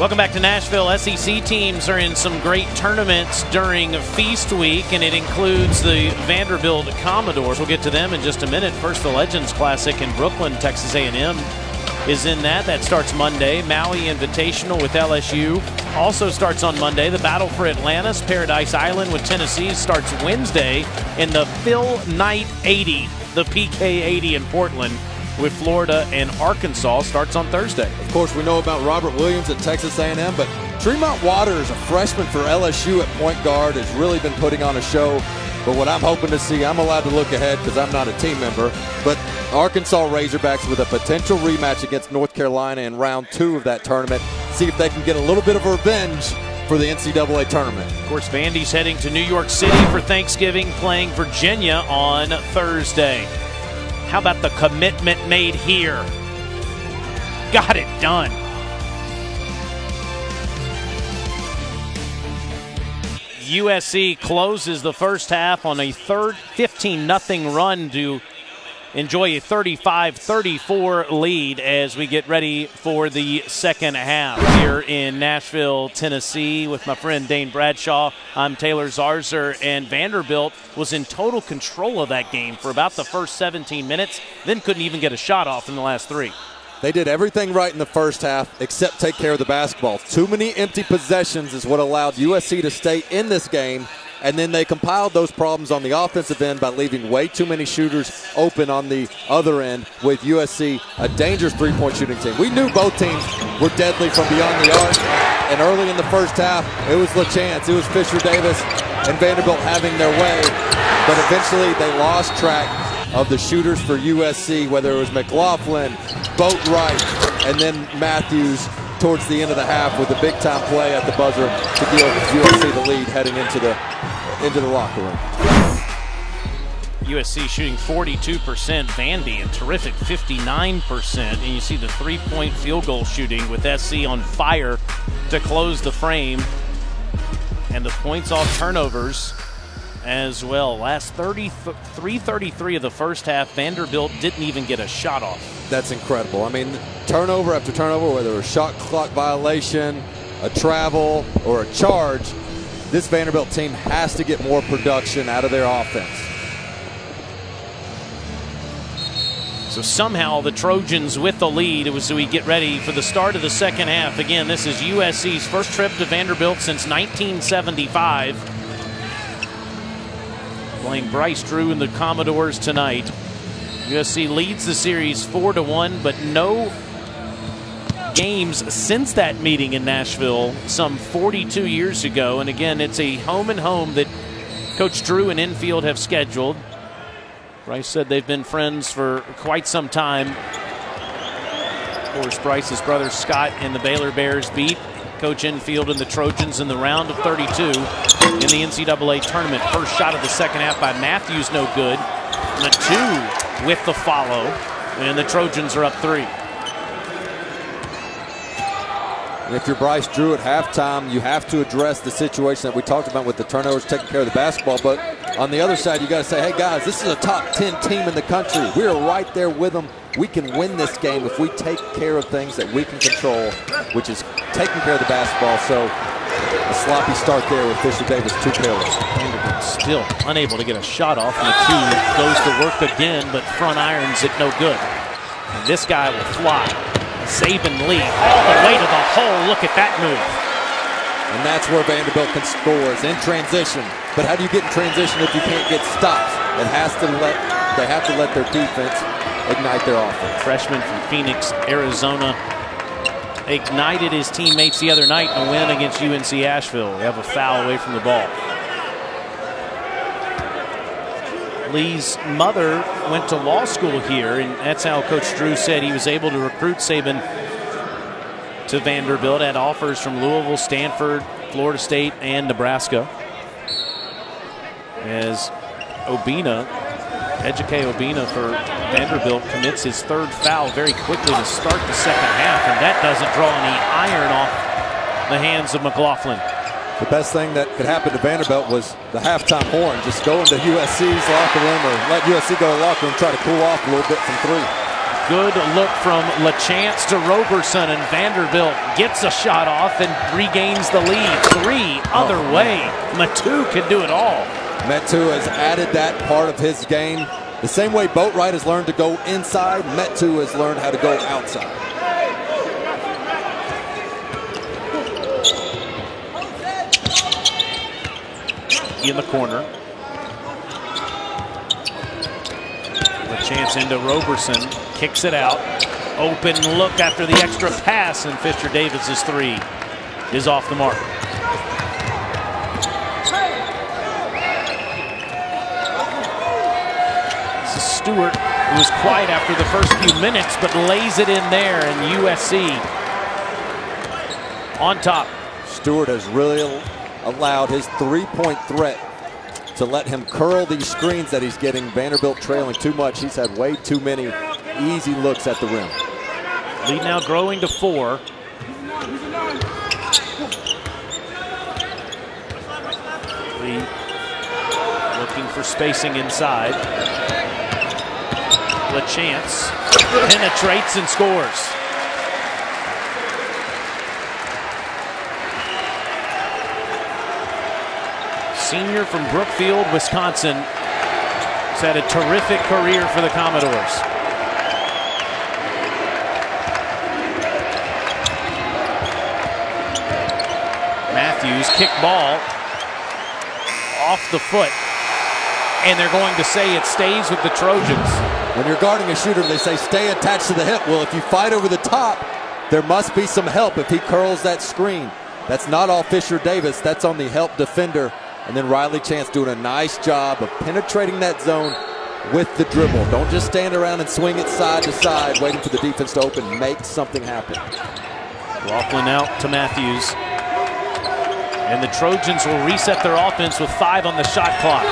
Welcome back to Nashville. SEC teams are in some great tournaments during Feast Week, and it includes the Vanderbilt Commodores. We'll get to them in just a minute. First, the Legends Classic in Brooklyn, Texas A&M is in that. That starts Monday. Maui Invitational with LSU also starts on Monday. The battle for Atlantis, Paradise Island with Tennessee starts Wednesday, and the Phil Knight 80, the PK 80 in Portland with Florida and Arkansas starts on Thursday. Of course, we know about Robert Williams at Texas A&M, but Tremont Waters, a freshman for LSU at point guard, has really been putting on a show. But what I'm hoping to see, I'm allowed to look ahead because I'm not a team member, but Arkansas Razorbacks with a potential rematch against North Carolina in round two of that tournament. See if they can get a little bit of revenge for the NCAA tournament. Of course, Vandy's heading to New York City for Thanksgiving, playing Virginia on Thursday. How about the commitment made here? Got it done. USC closes the first half on a third 15 0 run to enjoy a 35 34 lead as we get ready for the second half here in Nashville, Tennessee, with my friend Dane Bradshaw. I'm Taylor Zarzour, and Vanderbilt was in total control of that game for about the first 17 minutes, then couldn't even get a shot off in the last three. They did everything right in the first half except take care of the basketball. Too many empty possessions is what allowed USC to stay in this game. And then they compiled those problems on the offensive end by leaving way too many shooters open on the other end with USC, a dangerous three point shooting team. We knew both teams were deadly from beyond the arc. And early in the first half, it was LaChance, it was Fisher Davis, and Vanderbilt having their way. But eventually they lost track of the shooters for USC, whether it was McLaughlin, Boatwright, and then Mathews towards the end of the half with a big time play at the buzzer to give USC the lead heading into the into the locker room. USC shooting 42%, Vandy a terrific 59%, and you see the three-point field goal shooting with SC on fire to close the frame, and the points off turnovers as well. Last 333 of the first half, Vanderbilt didn't even get a shot off. That's incredible. I mean, turnover after turnover, whether it was shot clock violation, a travel, or a charge, this Vanderbilt team has to get more production out of their offense. So somehow the Trojans with the lead as we get ready for the start of the second half. Again, this is USC's first trip to Vanderbilt since 1975. Playing Bryce Drew and the Commodores tonight. USC leads the series 4 to 1, but no games since that meeting in Nashville some 42 years ago. And again, it's a home and home that Coach Drew and Enfield have scheduled. Bryce said they've been friends for quite some time. Of course, Bryce's brother Scott and the Baylor Bears beat Coach Enfield and the Trojans in the round of 32 in the NCAA tournament. First shot of the second half by Mathews, no good. And a two with the follow, and the Trojans are up three. And if you're Bryce Drew at halftime, you have to address the situation that we talked about with the turnovers, taking care of the basketball. But on the other side, you got to say, hey, guys, this is a top 10 team in the country. We're right there with them. We can win this game if we take care of things that we can control, which is taking care of the basketball. So a sloppy start there with Fisher Davis, two careless. Still unable to get a shot off, the two goes to work again, but front irons it no good. And this guy will fly. Saben Lee all the way to the hole. Look at that move. And that's where Vanderbilt can score is in transition. But how do you get in transition if you can't get stops? It has to let they have to let their defense ignite their offense. Freshman from Phoenix, Arizona, ignited his teammates the other night in a win against UNC Asheville. They have a foul away from the ball. Lee's mother went to law school here, and that's how Coach Drew said he was able to recruit Saben to Vanderbilt. Had offers from Louisville, Stanford, Florida State, and Nebraska. As Obinna, Ejike Obinna for Vanderbilt commits his third foul very quickly to start the second half, and that doesn't draw any iron off the hands of McLaughlin. The best thing that could happen to Vanderbilt was the halftime horn. Just go into USC's locker room or let USC go to the locker room and try to cool off a little bit from three. Good look from LaChance to Roberson, and Vanderbilt gets a shot off and regains the lead. Three other oh, way. Metu can do it all. Metu has added that part of his game. The same way Boatwright has learned to go inside, Metu has learned how to go outside. In the corner. A chance into Roberson. Kicks it out. Open look after the extra pass, and Fisher Davis's three is off the mark. This is Stewart, who was quiet after the first few minutes, but lays it in there, and USC on top. Stewart has really allowed his three-point threat to let him curl these screens that he's getting. Vanderbilt trailing too much. He's had way too many easy looks at the rim. Lead now growing to four. Lee looking for spacing inside. chance penetrates and scores. Senior from Brookfield, Wisconsin. has had a terrific career for the Commodores. Mathews kick ball off the foot. And they're going to say it stays with the Trojans. When you're guarding a shooter, they say stay attached to the hip. Well, if you fight over the top, there must be some help if he curls that screen. That's not all Fisher Davis. That's on the help defender and then Riley Chance doing a nice job of penetrating that zone with the dribble. Don't just stand around and swing it side to side, waiting for the defense to open. Make something happen. Laughlin out to Mathews. And the Trojans will reset their offense with five on the shot clock.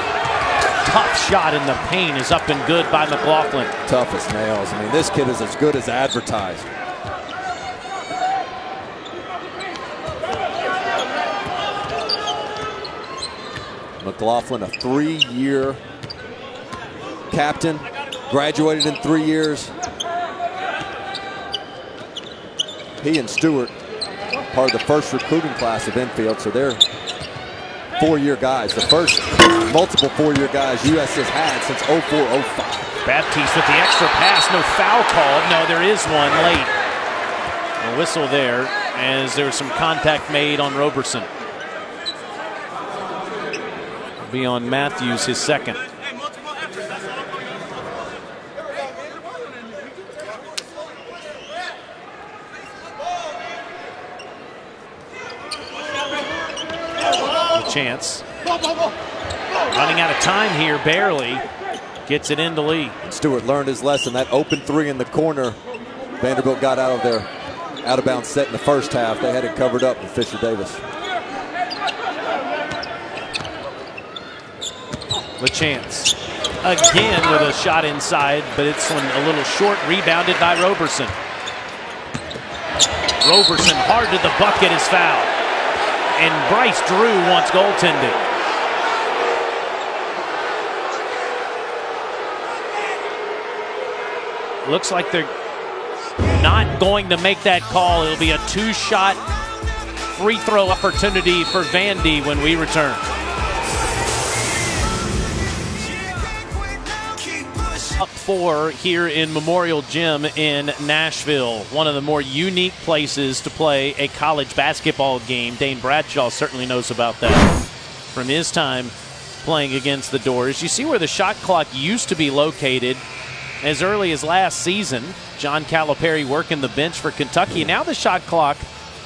Tough shot in the paint is up and good by McLaughlin. Tough as nails. I mean, this kid is as good as advertised. McLaughlin, a three-year captain, graduated in three years. He and Stewart, part of the first recruiting class of Enfield, so they're four-year guys. The first multiple four-year guys US has had since 04-05. Baptiste with the extra pass, no foul called. No, there is one late. A whistle there as there was some contact made on Roberson be on Mathews, his second. chance. Running out of time here, barely. Gets it into Lee. Stewart learned his lesson. That open three in the corner, Vanderbilt got out of there, out of bounds set in the first half. They had it covered up with Fisher Davis. Chance Again with a shot inside, but it's one a little short, rebounded by Roberson. Roberson hard to the bucket is foul. And Bryce Drew wants goaltending. Looks like they're not going to make that call. It'll be a two-shot free throw opportunity for Vandy when we return. Up four here in Memorial Gym in Nashville. One of the more unique places to play a college basketball game. Dane Bradshaw certainly knows about that from his time playing against the 'Dores. You see where the shot clock used to be located as early as last season. John Calipari working the bench for Kentucky. Now the shot clock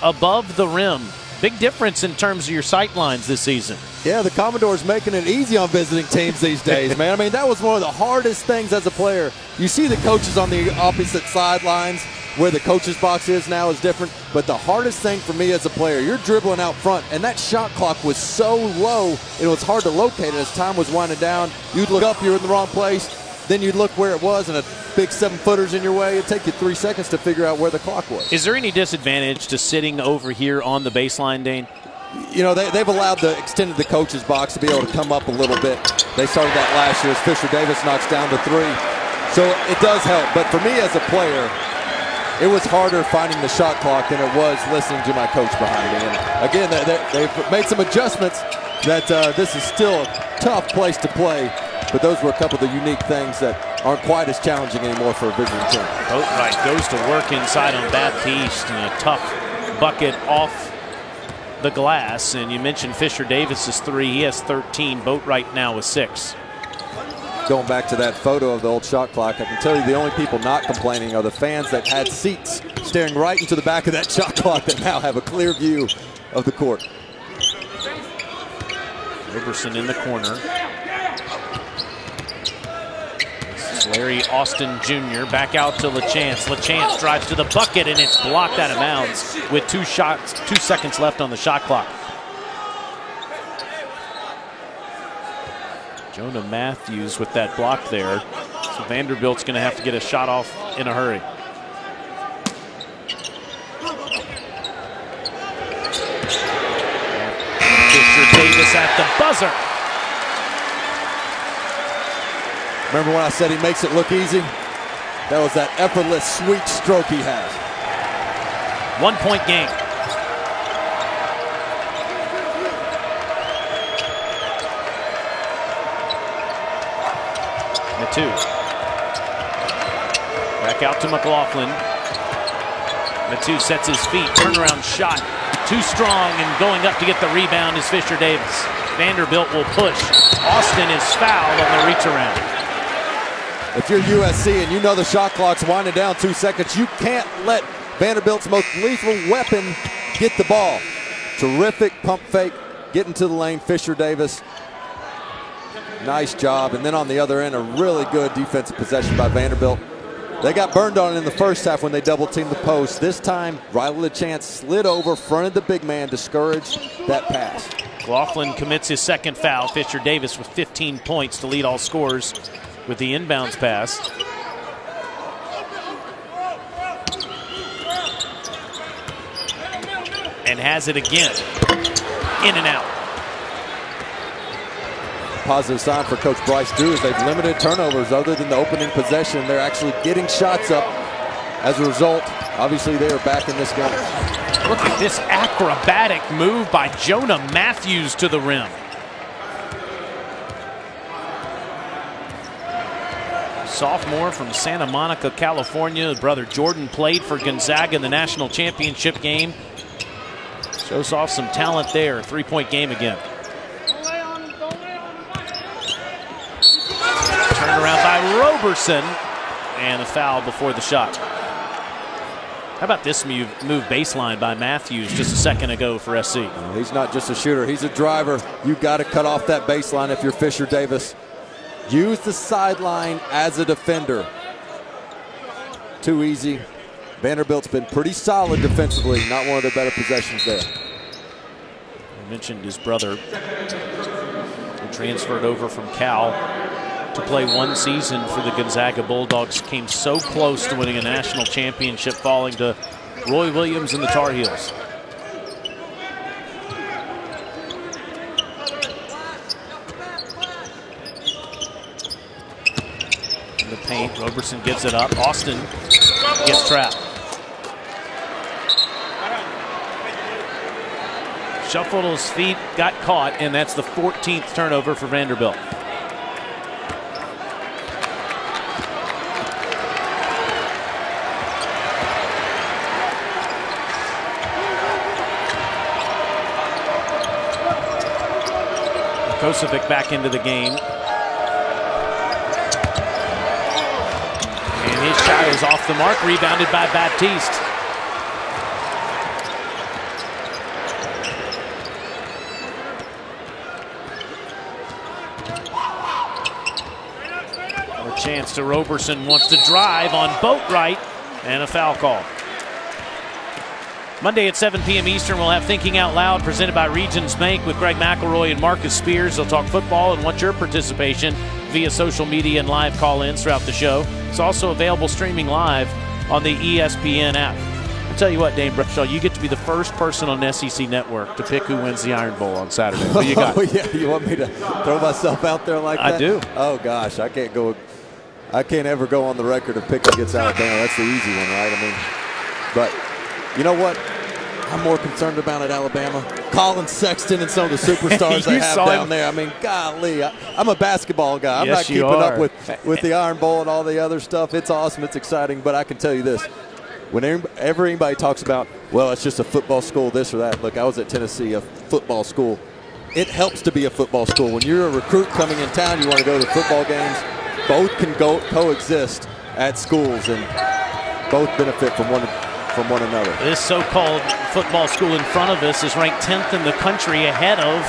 above the rim. Big difference in terms of your sight lines this season. Yeah, the Commodores making it easy on visiting teams these days, man. I mean, that was one of the hardest things as a player. You see the coaches on the opposite sidelines where the coach's box is now is different. But the hardest thing for me as a player, you're dribbling out front, and that shot clock was so low, it was hard to locate it as time was winding down. You'd look up, you're in the wrong place. Then you'd look where it was, and a big seven footers in your way. It'd take you three seconds to figure out where the clock was. Is there any disadvantage to sitting over here on the baseline, Dane? you know, they, have allowed the extended the coach's box to be able to come up a little bit. They started that last year as Fisher Davis knocks down the three. So it does help. But for me as a player, it was harder finding the shot clock than it was listening to my coach behind me. And again, they, have made some adjustments that uh, this is still tough place to play, but those were a couple of the unique things that aren't quite as challenging anymore for a visiting team. Oh, Boatwright goes to work inside on Baptiste and a tough bucket off the glass. And you mentioned Fisher Davis's three. He has 13. Boatwright now with six going back to that photo of the old shot clock, I can tell you the only people not complaining are the fans that had seats staring right into the back of that shot clock that now have a clear view of the court. Roberson in the corner. Larry Austin Jr. back out to LaChance. LaChance drives to the bucket and it's blocked out of bounds with two shots, two seconds left on the shot clock. Jonah Mathews with that block there. So Vanderbilt's going to have to get a shot off in a hurry. Fisher Davis at the buzzer. Remember when I said he makes it look easy? That was that effortless, sweet stroke he has. One point game. The two. Back out to McLaughlin. Metu sets his feet, turnaround shot. Too strong and going up to get the rebound is Fisher Davis. Vanderbilt will push. Austin is fouled on the reach around. If you're USC and you know the shot clock's winding down two seconds, you can't let Vanderbilt's most lethal weapon get the ball. Terrific pump fake, getting to the lane. Fisher Davis Nice job. And then on the other end, a really good defensive possession by Vanderbilt. They got burned on it in the first half when they double teamed the post. This time, Riley LaChance slid over, fronted the big man, discouraged that pass. Laughlin commits his second foul. Fisher Davis with 15 points to lead all scorers with the inbounds pass. And has it again. In and out positive sign for Coach Bryce Drew is they've limited turnovers other than the opening possession. They're actually getting shots up. As a result, obviously they are back in this game. Look at this acrobatic move by Jonah Mathews to the rim. Sophomore from Santa Monica, California. Brother Jordan played for Gonzaga in the national championship game. Shows off some talent there. Three-point game again. Around by Roberson. And a foul before the shot. How about this move, move baseline by Mathews just a second ago for SC? Well, he's not just a shooter, he's a driver. You got to cut off that baseline if you're Fisher Davis. Use the sideline as a defender. Too easy. Vanderbilt's been pretty solid defensively, not one of their better possessions there. I mentioned his brother who transferred over from Cal to play one season for the Gonzaga Bulldogs. Came so close to winning a national championship, falling to Roy Williams and the Tar Heels. In the paint, Roberson gives it up. Austin gets trapped. Shuffled his feet, got caught, and that's the 14th turnover for Vanderbilt. Kosovic back into the game. And his shot is off the mark, rebounded by Baptiste. A chance to Roberson wants to drive on Boatwright and a foul call. Monday at 7 p.m. Eastern, we'll have Thinking Out Loud presented by Regions Bank with Greg McElroy and Marcus Spears. They'll talk football and want your participation via social media and live call ins throughout the show. It's also available streaming live on the ESPN app. I'll tell you what, Dane Bradshaw, you get to be the first person on SEC Network to pick who wins the Iron Bowl on Saturday. Who you got? oh, yeah, you want me to throw myself out there like that? I do. Oh, gosh, I can't go I can't ever go on the record of picking against Alabama. That's the easy one, right? I mean, but you know what? I'm more concerned about at Alabama. Collin Sexton and some of the superstars they have down him. there. I mean, golly, I, am a basketball guy. I'm yes, not keeping up with, with the Iron Bowl and all the other stuff. It's awesome. It's exciting. But I can tell you this. Whenever anybody talks about, well, it's just a football school, this or that. Look, I was at Tennessee, a football school. It helps to be a football school. When you're a recruit coming in town, you want to go to football games. Both can go coexist at schools and both benefit from one from one another. This so-called football school in front of us is ranked 10th in the country ahead of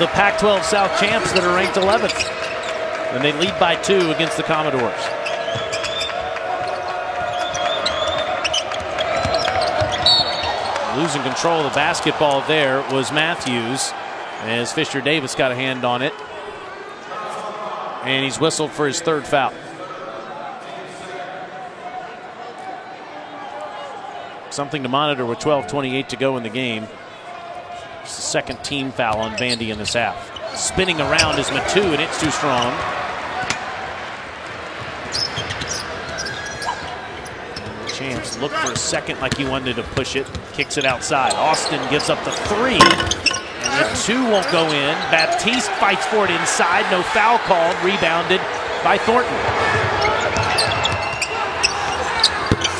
the Pac-12 South champs that are ranked 11th. And they lead by two against the Commodores. Losing control of the basketball there was Mathews as Fisher Davis got a hand on it. And he's whistled for his third foul. Something to monitor with 12.28 to go in the game. It's the second team foul on Vandy in this half. Spinning around is Metu, and it's too strong. Chance looked for a second like he wanted to push it. Kicks it outside. Austin gives up the three. And the two won't go in. Baptiste fights for it inside. No foul called. Rebounded by Thornton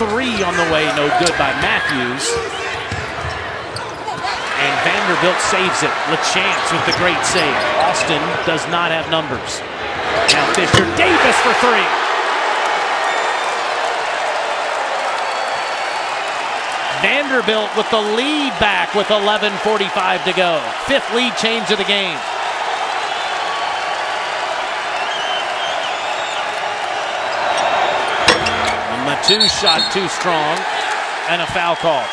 three on the way, no good by Mathews. And Vanderbilt saves it. LaChance with the great save. Austin does not have numbers. Now Fisher Davis for three. Vanderbilt with the lead back with 11.45 to go. Fifth lead change of the game. Two shot too strong, and a foul call.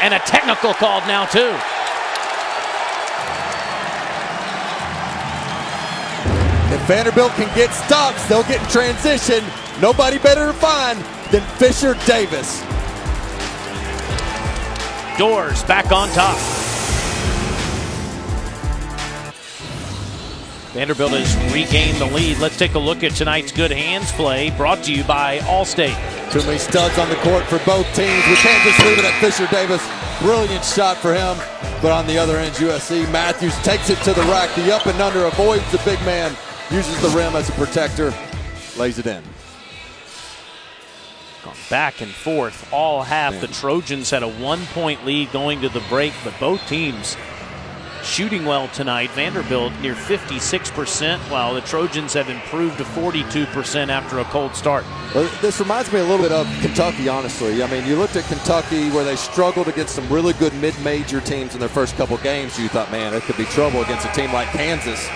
And a technical called now, too. If Vanderbilt can get stops, they'll get in transition. Nobody better to find than Fisher Davis. 'Dores back on top. Vanderbilt has regained the lead. Let's take a look at tonight's good hands play brought to you by Allstate. Too many studs on the court for both teams. We can't just leave it at Fisher Davis. Brilliant shot for him. But on the other end, USC, Mathews takes it to the rack. The up and under avoids the big man, uses the rim as a protector, lays it in. Gone back and forth all half. Man. The Trojans had a one point lead going to the break, but both teams shooting well tonight. Vanderbilt near 56%, while the Trojans have improved to 42% after a cold start. Well, this reminds me a little bit of Kentucky, honestly. I mean, you looked at Kentucky where they struggled against some really good mid-major teams in their first couple games. You thought, man, it could be trouble against a team like Kansas.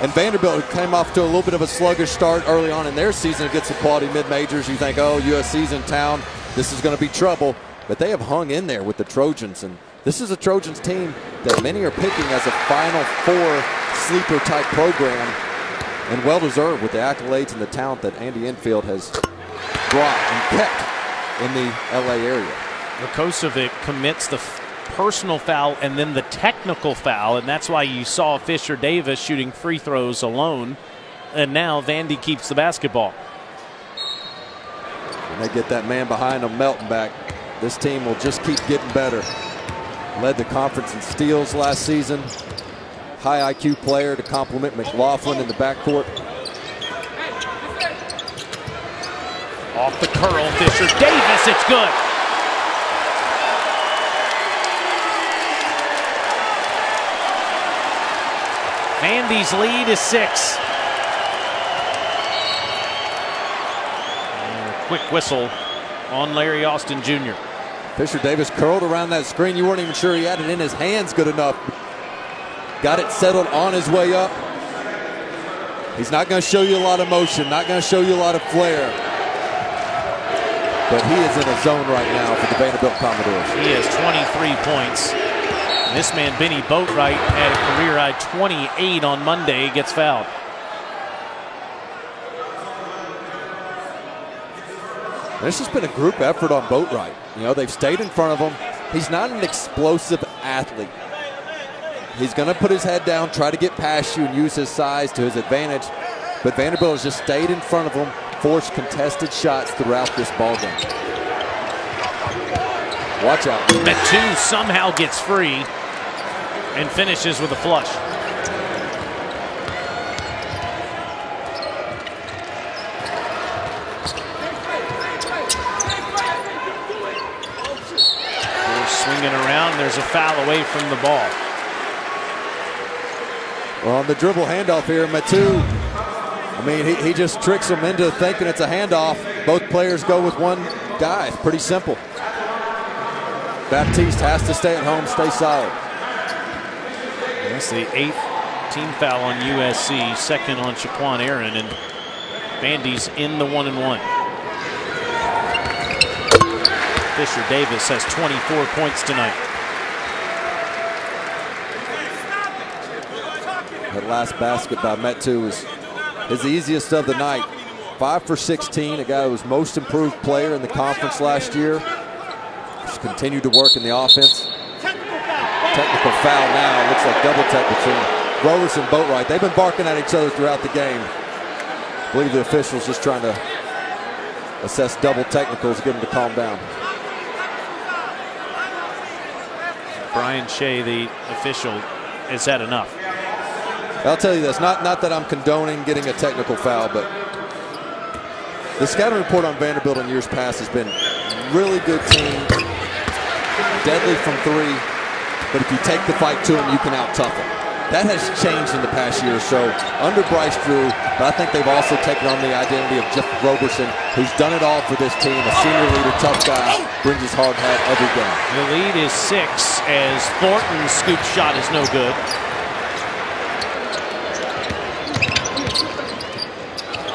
And Vanderbilt came off to a little bit of a sluggish start early on in their season against some quality mid-majors. You think, oh, USC's in town. This is going to be trouble. But they have hung in there with the Trojans and – this is a Trojans team that many are picking as a Final Four sleeper type program, and well deserved with the accolades and the talent that Andy Enfield has brought and kept in the LA area. Rakocevic commits the personal foul and then the technical foul, and that's why you saw Fisher Davis shooting free throws alone. And now Vandy keeps the basketball. When they get that man behind them Melton back, this team will just keep getting better. Led the conference in steals last season. High IQ player to complement McLaughlin in the backcourt. Off the curl, Fisher Davis, it's good. Vandy's lead is six. Quick whistle on Larry Austin Jr. Fisher Davis curled around that screen. You weren't even sure he had it in his hands good enough. Got it settled on his way up. He's not going to show you a lot of motion, not going to show you a lot of flair. But he is in a zone right now for the Vanderbilt Commodores. He has 23 points. And this man, Bennie Boatwright, had a career high 28 on Monday, gets fouled. This has been a group effort on Boatwright. You know, they've stayed in front of him. He's not an explosive athlete. He's going to put his head down, try to get past you, and use his size to his advantage. But Vanderbilt has just stayed in front of him, forced contested shots throughout this ball game. Watch out. Metu somehow gets free and finishes with a flush. They're around. There's a foul away from the ball. Well, on the dribble handoff here, Metu, I mean, he, he just tricks them into thinking it's a handoff. Both players go with one guy. Pretty simple. Baptiste has to stay at home, stay solid. That's the eighth team foul on USC, second on Shaqquan Aaron, and Vandy's in the one and one. Fisher Davis has 24 points tonight. That last basket by Metu was his easiest of the night. Five for 16, a guy who was most improved player in the conference last year. Just continued to work in the offense. Technical foul now. Looks like double tech between Roberson and Boatwright. They've been barking at each other throughout the game. I believe the officials just trying to assess double technicals, get them to calm down. Brian Shea, the official, has had enough. I'll tell you this, not, not that I'm condoning getting a technical foul, but the scouting report on Vanderbilt in years past has been really good team, deadly from three, but if you take the fight to them, you can out-tough them. That has changed in the past year or so under Bryce Drew, but I think they've also taken on the identity of Jeff Roberson, who's done it all for this team, a senior leader, tough guy, brings his hard hat every game. The lead is six as Thornton's scoop shot is no good.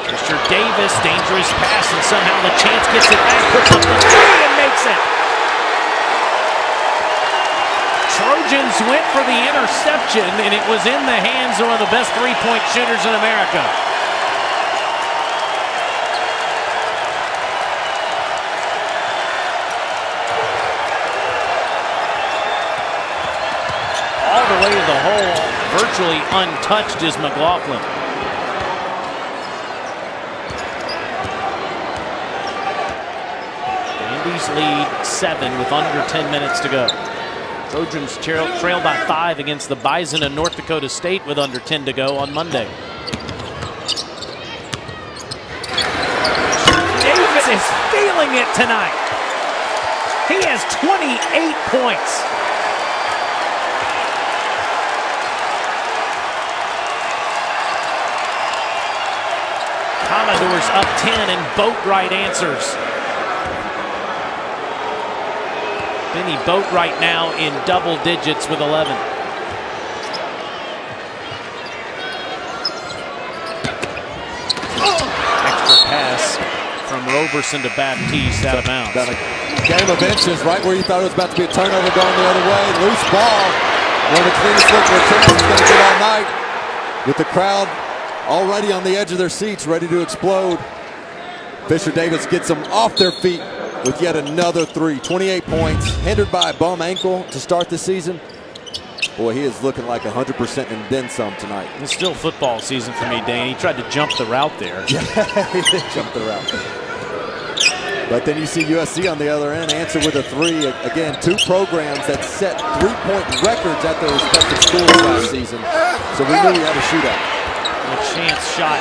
Mr. Davis, dangerous pass, and somehow LaChance gets it back, puts up the three and makes it. Trojans went for the interception, and it was in the hands of one of the best three-point shooters in America. All the way to the hole, virtually untouched is McLaughlin. Vandy's lead seven with under 10 minutes to go. Trojans trail, by five against the Bison of North Dakota State with under 10 to go on Monday. Davis is feeling it tonight. He has 28 points. Commodores up 10 and boat Boatwright answers. Bennie Boatwright now in double digits with 11. Extra pass from Roberson to Baptiste out of bounds. A game of inches right where you thought it was about to be a turnover going the other way. Loose ball. One of the cleanest look returns is going to get all night with the crowd already on the edge of their seats, ready to explode. Fisher Davis gets them off their feet with yet another three. 28 points, hindered by a bum ankle to start the season. Boy, he is looking like 100% and then some tonight. It's still football season for me, Dan. He tried to jump the route there. Yeah, he did jump the route. But then you see USC on the other end answer with a three. Again, two programs that set three-point records at their respective schools last season. So we knew we had a shootout. A chance shot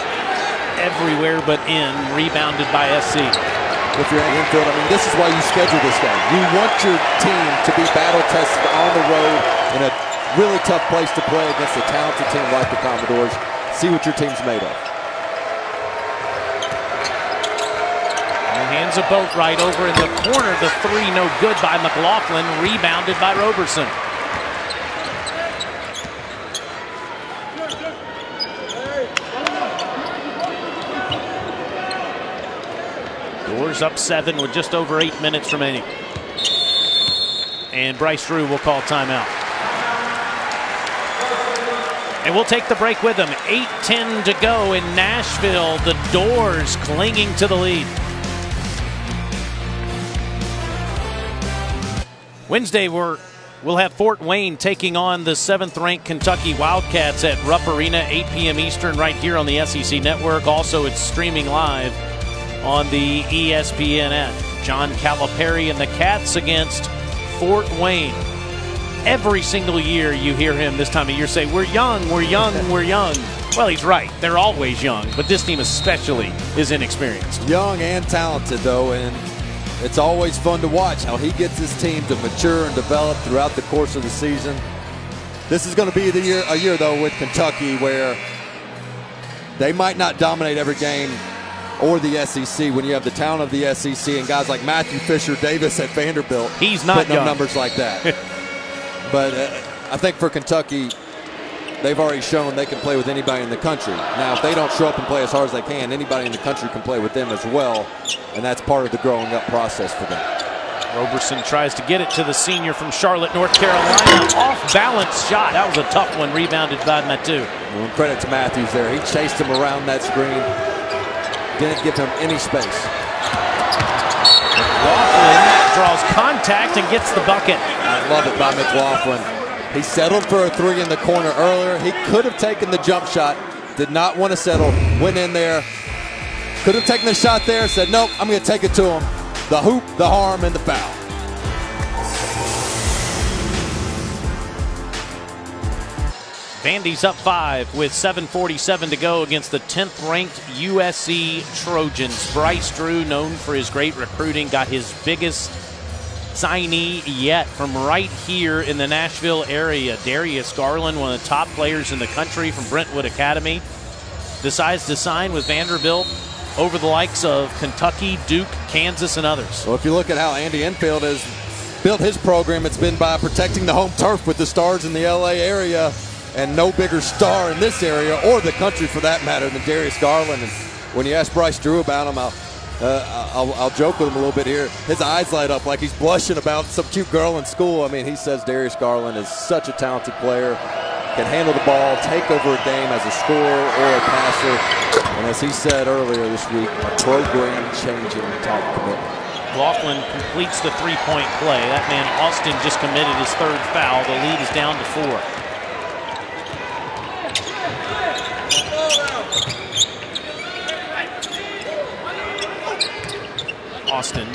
everywhere but in, rebounded by SC. If you're Andy Enfield, I mean, this is why you schedule this game. You want your team to be battle tested on the road in a really tough place to play against a talented team like the Commodores. See what your team's made of. Hands a Boatwright over in the corner. The three no good by McLaughlin, rebounded by Roberson. 'Dores up seven with just over eight minutes remaining. And Bryce Drew will call timeout. And we'll take the break with them. 8-10 to go in Nashville. The 'Dores clinging to the lead. Wednesday, we're We'll have Fort Wayne taking on the seventh ranked Kentucky Wildcats at Rupp Arena, 8 p.m. Eastern, right here on the SEC Network. Also, it's streaming live on the ESPN app. John Calipari and the Cats against Fort Wayne. Every single year you hear him this time of year say, We're young, we're young, we're young. Well, he's right. They're always young, but this team especially is inexperienced. Young and talented, though, and it's always fun to watch how he gets his team to mature and develop throughout the course of the season. This is going to be the year, a year though, with Kentucky where they might not dominate every game or the SEC when you have the talent of the SEC and guys like Matthew Fisher Davis at Vanderbilt. He's not putting young. up numbers like that. but uh, I think for Kentucky, they've already shown they can play with anybody in the country. Now, if they don't show up and play as hard as they can, anybody in the country can play with them as well, and that's part of the growing up process for them. Roberson tries to get it to the senior from Charlotte, North Carolina. Off balance shot. That was a tough one, rebounded by Metu. Well, credit to Mathews there. He chased him around that screen, didn't give him any space. McLaughlin draws contact and gets the bucket. I love it by McLaughlin. He settled for a three in the corner earlier. He could have taken the jump shot, did not want to settle, went in there, could have taken the shot there, said, nope, I'm going to take it to him. The hoop, the harm, and the foul. Vandy's up five with 7.47 to go against the 10th ranked USC Trojans. Bryce Drew, known for his great recruiting, got his biggest signee yet from right here in the Nashville area. Darius Garland, one of the top players in the country from Brentwood Academy, decides to sign with Vanderbilt over the likes of Kentucky, Duke, Kansas, and others. Well, if you look at how Andy Enfield has built his program, it's been by protecting the home turf with the stars in the LA area, and no bigger star in this area or the country for that matter than Darius Garland. And when you ask Bryce Drew about him, I'll, uh, I'll, I'll joke with him a little bit here. His eyes light up like he's blushing about some cute girl in school. I mean, he says Darius Garland is such a talented player, can handle the ball, take over a game as a scorer or a passer, and as he said earlier this week, a program-changing type commitment. Laughlin completes the three-point play. That man Austin just committed his third foul. The lead is down to four. Austin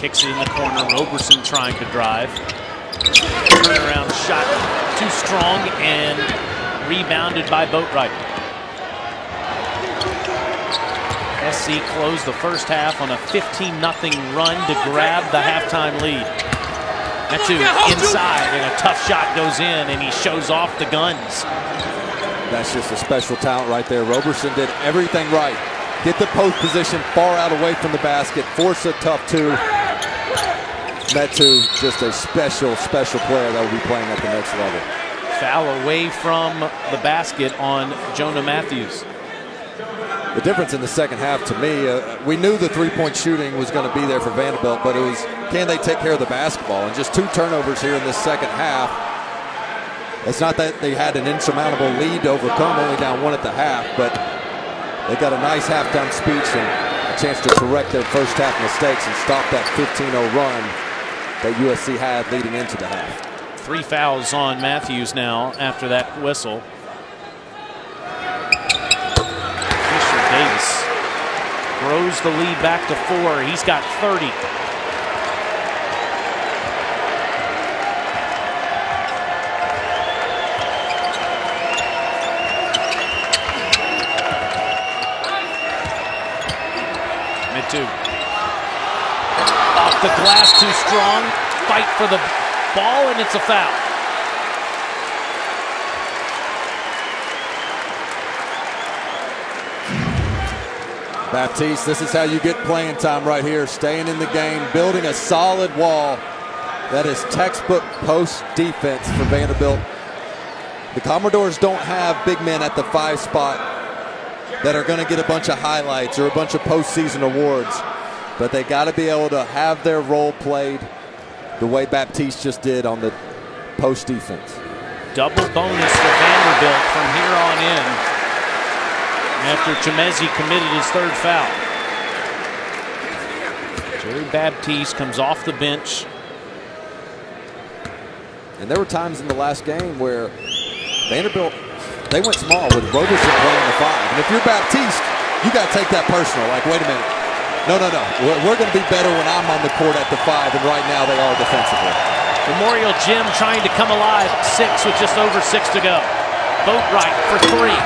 kicks it in the corner. Roberson trying to drive. Turnaround shot too strong and rebounded by Boatwright. SC closed the first half on a 15 0 run to grab the halftime lead. Metu inside and a tough shot goes in and he shows off the guns. That's just a special talent right there. Roberson did everything right. Get the post position far out away from the basket, force a tough two. Metu, just a special, special player that will be playing at the next level. Foul away from the basket on Jonah Mathews. The difference in the second half to me, uh, we knew the three-point shooting was going to be there for Vanderbilt, but it was can they take care of the basketball? And just two turnovers here in this second half. It's not that they had an insurmountable lead to overcome, only down one at the half, but they got a nice halftime speech and a chance to correct their first half mistakes and stop that 15-0 run that USC had leading into the half. Three fouls on Mathews now after that whistle. Fisher Davis grows the lead back to four. He's got 30. Metu. Off the glass too strong. Fight for the ball, and it's a foul. Baptiste, this is how you get playing time right here. Staying in the game, building a solid wall. That is textbook post defense for Vanderbilt. The Commodores don't have big men at the five spot that are going to get a bunch of highlights or a bunch of postseason awards. But they got to be able to have their role played the way Baptiste just did on the post defense. Double bonus for Vanderbilt from here on in after Chimezie committed his third foul. Djery Baptiste comes off the bench And there were times in the last game where Vanderbilt, they went small with Roberson playing the five. And if you're Baptiste, you got to take that personal. Like, wait a minute. No, no, no. We're, we're going to be better when I'm on the court at the five, and right now they are defensively. Memorial Gym trying to come alive. Six with just over six to go. Boatwright for three.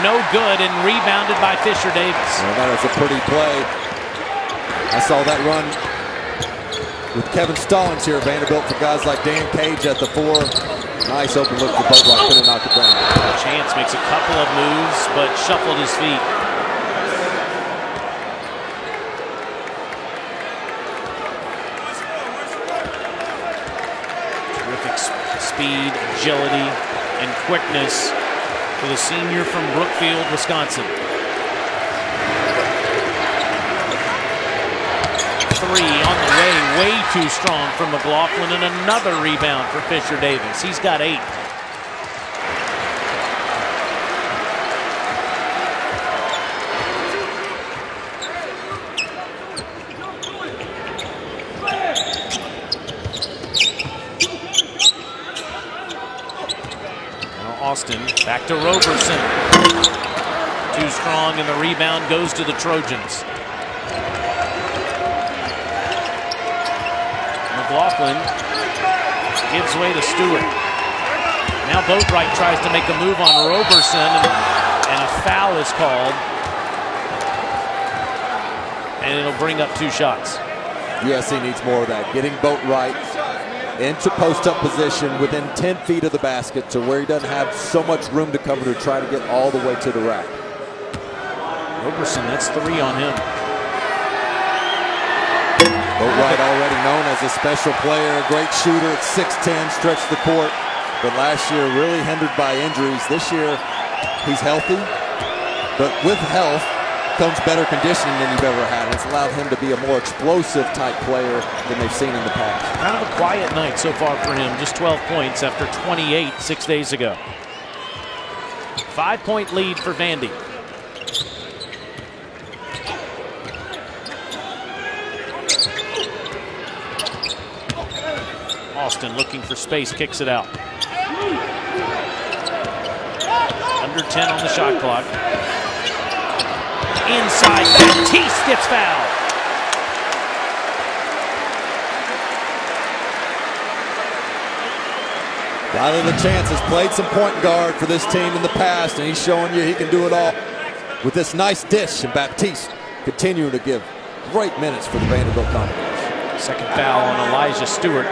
No good and rebounded by Fisher Davis. Well, that was a pretty play. I saw that run with Kevin Stallings here at Vanderbilt for guys like Dan Cage at the four. Nice open look for Boatwright, couldn't knock it down. Chance makes a couple of moves, but shuffled his feet. Terrific speed, agility, and quickness for the senior from Brookfield, Wisconsin. Three on the way, way too strong from McLaughlin, and another rebound for Fisher Davis. He's got eight. Austin. Back to Roberson. Too strong, and the rebound goes to the Trojans. Gives way to Stewart. Now Boatwright tries to make a move on Roberson, and, and a foul is called. And it'll bring up two shots. USC needs more of that. Getting Boatwright into post-up position within 10 feet of the basket to where he doesn't have so much room to cover to try to get all the way to the rack. Roberson, that's three on him. Boatwright already known as a special player, a great shooter at 6'10", stretched the court, but last year really hindered by injuries. This year, he's healthy, but with health, comes better conditioning than you've ever had. It's allowed him to be a more explosive type player than they've seen in the past. Kind of a quiet night so far for him. Just 12 points after 28 six days ago. Five point lead for Vandy. Austin looking for space, kicks it out. Under 10 on the shot clock inside. Baptiste gets fouled. Riley LaChance has played some point guard for this team in the past, and he's showing you he can do it all with this nice dish. And Baptiste continuing to give great minutes for the Vanderbilt Commodores. Second foul on Elijah Stewart.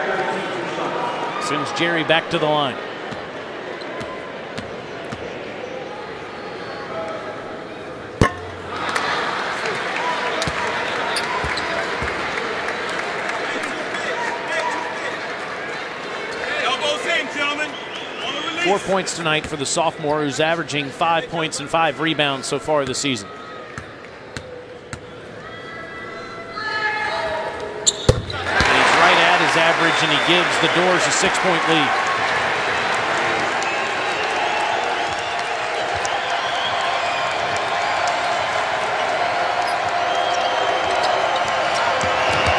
Sends Djery back to the line. Four points tonight for the sophomore who's averaging five points and five rebounds so far this season. And he's right at his average and he gives the 'Dores a six point lead.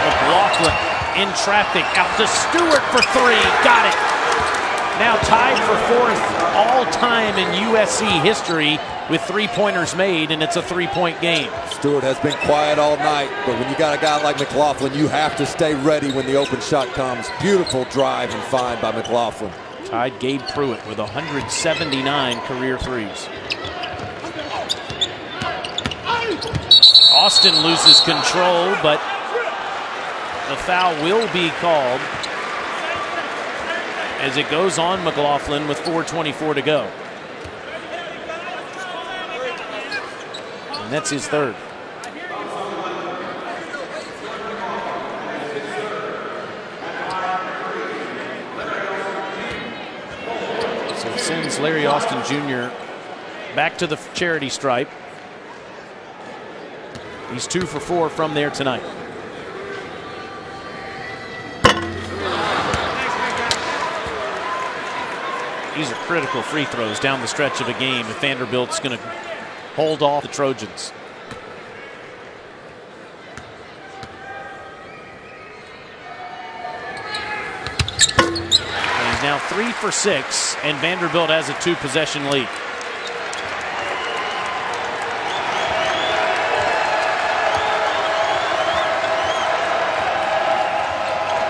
McLaughlin in traffic out to Stewart for three. Got it now tied for fourth all-time in USC history with three-pointers made, and it's a three-point game. Stewart has been quiet all night, but when you got a guy like McLaughlin, you have to stay ready when the open shot comes. Beautiful drive and find by McLaughlin. Tied Gabe Pruitt with 179 career threes. Austin loses control, but the foul will be called as it goes on McLaughlin with 4.24 to go. And that's his third. So it sends Larry Austin Jr. back to the charity stripe. He's two for four from there tonight. These are critical free throws down the stretch of a game if Vanderbilt's going to hold off the Trojans. And now three for six, and Vanderbilt has a two possession lead.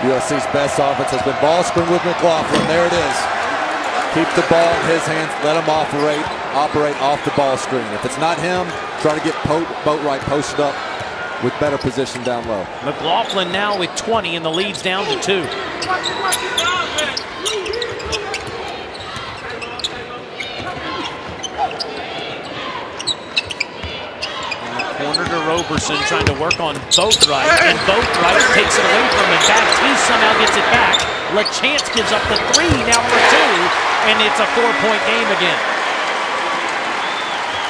USC's best offense has been ball screen with McLaughlin. There it is. Keep the ball in his hands. Let him operate, operate off the ball screen. If it's not him, try to get Boatwright posted up with better position down low. McLaughlin now with 20 and the lead's down to two. Corner to Roberson trying to work on Boatwright, and Boatwright takes it away from him. Baptiste somehow gets it back. LaChance gives up the three now for two, and it's a four-point game again.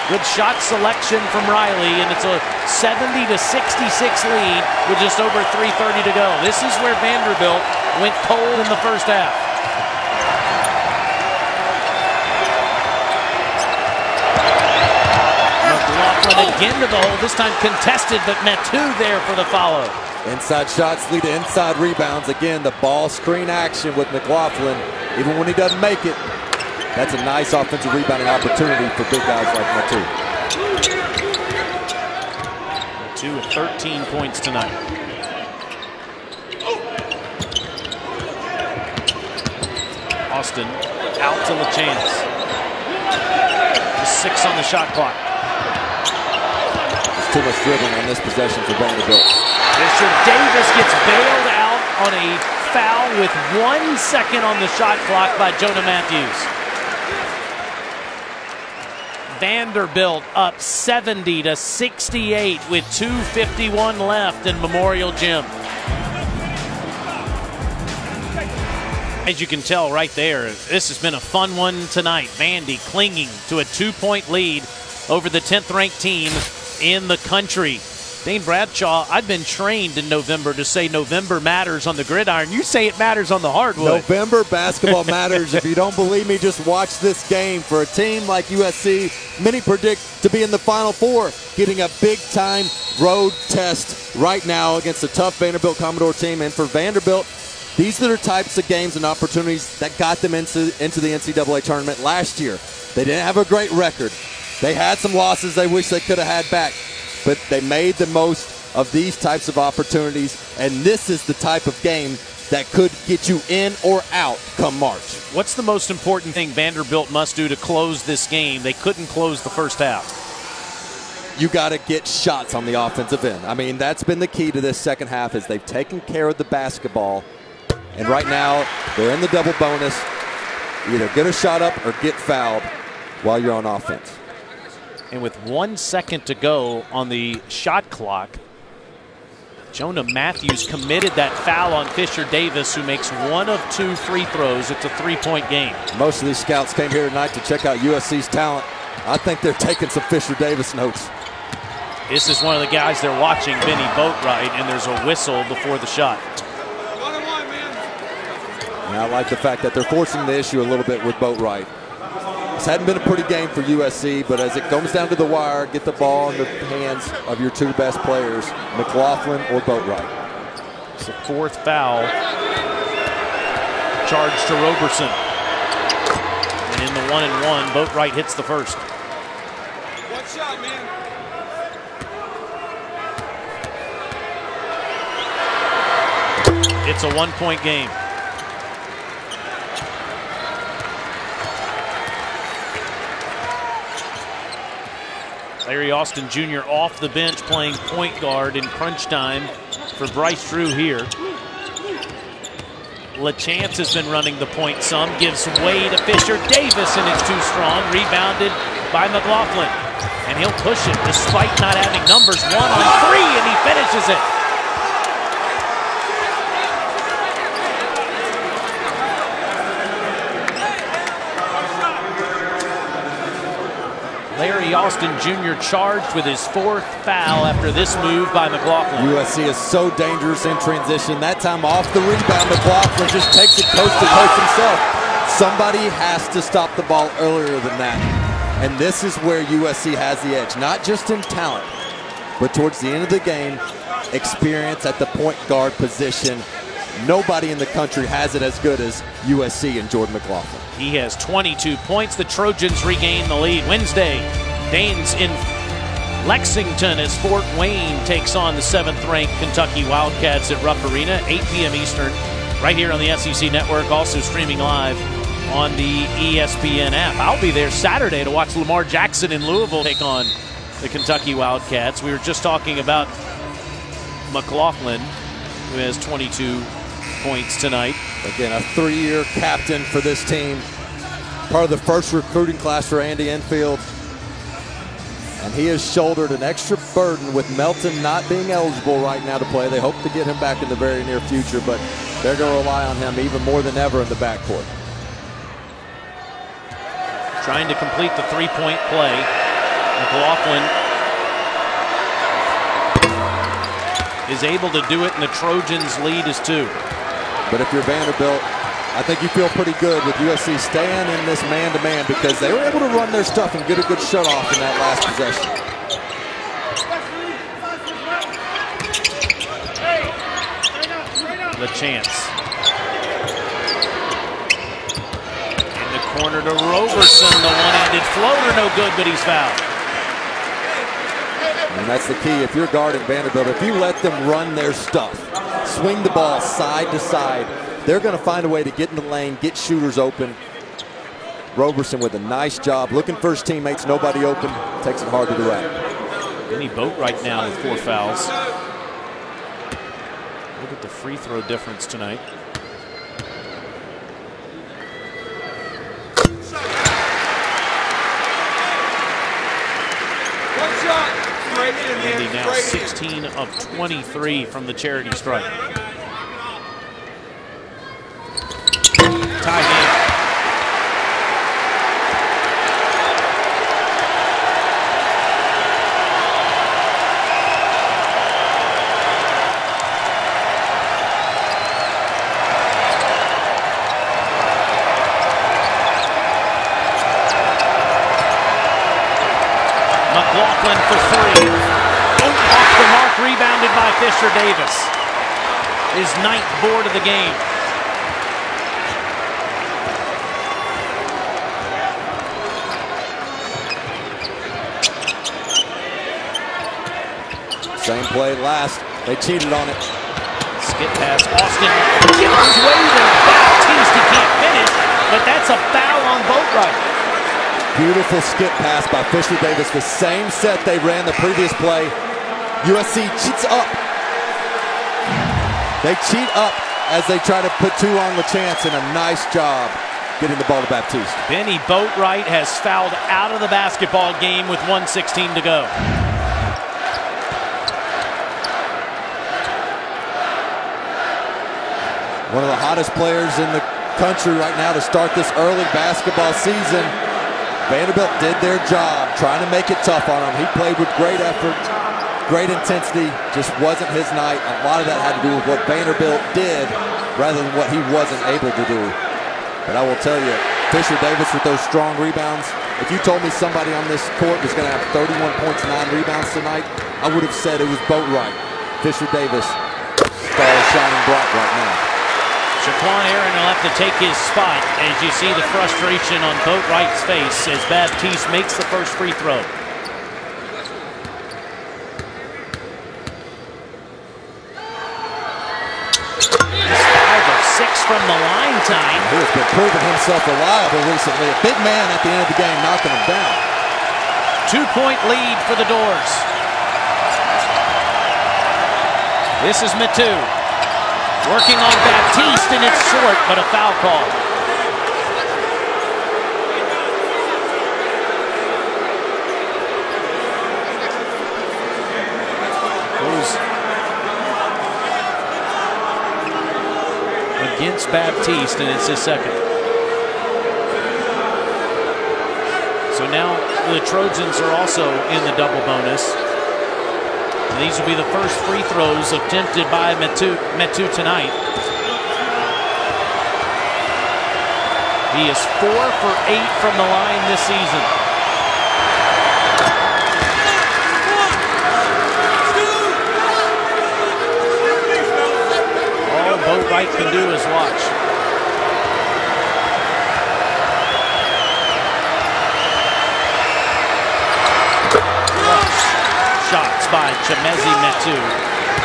Good shot selection from Riley, and it's a 70 to 66 lead with just over 3:30 to go. This is where Vanderbilt went cold in the first half. McLaughlin oh! again to the hole, this time contested, but Metu there for the follow. Inside shots lead to inside rebounds. Again, the ball screen action with McLaughlin. Even when he doesn't make it, that's a nice offensive rebounding opportunity for big guys like Metu. Metu with 13 points tonight. Austin out to LaChance. Six on the shot clock too much dribbling on this possession for Vanderbilt. Mr. Davis gets bailed out on a foul with one second on the shot clock by Jonah Mathews. Vanderbilt up 70 to 68 with 251 left in Memorial Gym. As you can tell right there, this has been a fun one tonight. Vandy clinging to a two-point lead over the 10th ranked team in the country. Dane Bradshaw, I've been trained in November to say November matters on the gridiron. You say it matters on the hardwood. November basketball matters. if you don't believe me, just watch this game. For a team like USC, many predict to be in the Final Four, getting a big time road test right now against a tough Vanderbilt Commodore team. And for Vanderbilt, these are the types of games and opportunities that got them into, into the NCAA tournament last year. They didn't have a great record. They had some losses they wish they could have had back, but they made the most of these types of opportunities, and this is the type of game that could get you in or out come March. What's the most important thing Vanderbilt must do to close this game? They couldn't close the first half. You got to get shots on the offensive end. I mean, that's been the key to this second half is they've taken care of the basketball. And right now, they're in the double bonus. Either get a shot up or get fouled while you're on offense. And with one second to go on the shot clock, Jonah Mathews committed that foul on Fisher Davis, who makes one of two free throws. It's a three-point game. Most of these scouts came here tonight to check out USC's talent. I think they're taking some Fisher Davis notes. This is one of the guys they're watching, Bennie Boatwright, and there's a whistle before the shot. And I like the fact that they're forcing the issue a little bit with Boatwright. This hadn't been a pretty game for USC, but as it comes down to the wire, get the ball in the hands of your two best players, McLaughlin or Boatwright. It's the fourth foul Charge to Roberson. And in the one and one, Boatwright hits the first. One shot, man. It's a one-point game. Larry Austin Jr. off the bench playing point guard in crunch time for Bryce Drew here. LaChance has been running the point some, gives way to Fisher Davis, and it's too strong. Rebounded by McLaughlin. And he'll push it despite not having numbers. One on three, and he finishes it. Larry Austin Jr. charged with his fourth foul after this move by McLaughlin. USC is so dangerous in transition. That time off the rebound, McLaughlin just takes it coast to coast himself. Somebody has to stop the ball earlier than that. And this is where USC has the edge, not just in talent, but towards the end of the game, experience at the point guard position. Nobody in the country has it as good as USC and Jordan McLaughlin. He has 22 points. The Trojans regain the lead. Wednesday, Danes in Lexington as Fort Wayne takes on the seventh ranked Kentucky Wildcats at Rupp Arena, 8 p.m. Eastern, right here on the SEC Network, also streaming live on the ESPN app. I'll be there Saturday to watch Lamar Jackson in Louisville take on the Kentucky Wildcats. We were just talking about McLaughlin, who has 22 points tonight. Again, a three year captain for this team. Part of the first recruiting class for Andy Enfield. And he has shouldered an extra burden with Melton not being eligible right now to play. They hope to get him back in the very near future, but they're going to rely on him even more than ever in the backcourt. Trying to complete the three point play. McLaughlin is able to do it, and the Trojans' lead is two. But if you're Vanderbilt, I think you feel pretty good with USC staying in this man-to-man -man because they were able to run their stuff and get a good shut off in that last possession. LaChance. In the corner to Roberson, the one-handed floater, no good, but he's fouled. And that's the key. If you're guarding Vanderbilt, if you let them run their stuff, swing the ball side to side, they're going to find a way to get in the lane, get shooters open. Roberson with a nice job, looking for his teammates, nobody open, takes it hard to the rack. Bennie Boatwright now with four fouls. Look at the free throw difference tonight. Vandy now 16 of 23 from the charity stripe. Tie game. McLaughlin for three. Off the mark, rebounded by Fisher Davis. His ninth board of the game. Same play last. They cheated on it. Skip pass. Austin Gibbons waving. Baptiste, can't finish, but that's a foul on Boatwright. Beautiful skip pass by Fisher Davis. The same set they ran the previous play. USC cheats up. They cheat up as they try to put two on the chance, and a nice job getting the ball to Baptiste. Bennie Boatwright has fouled out of the basketball game with 116 to go. One of the hottest players in the country right now to start this early basketball season. Vanderbilt did their job trying to make it tough on him. He played with great effort, great intensity, just wasn't his night. A lot of that had to do with what Vanderbilt did rather than what he wasn't able to do. But I will tell you, Fisher Davis with those strong rebounds. If you told me somebody on this court was going to have 31 points, 9 rebounds tonight, I would have said it was Boatwright. Fisher Davis, star shining bright right now. Shaqquan Aaron will have to take his spot as you see the frustration on Boatwright's face as Baptiste makes the first free throw. From the line time. He has been proving himself reliable recently. A big man at the end of the game knocking him down. Two-point lead for the 'Dores. This is Metu. Working on Baptiste, and it's short, but a foul call. Goes against Baptiste, and it's his second. So now the Trojans are also in the double bonus. And these will be the first free throws attempted by Metu, Metu tonight. He is four for eight from the line this season. All fight can do is watch. Shots by Chimezie Metu,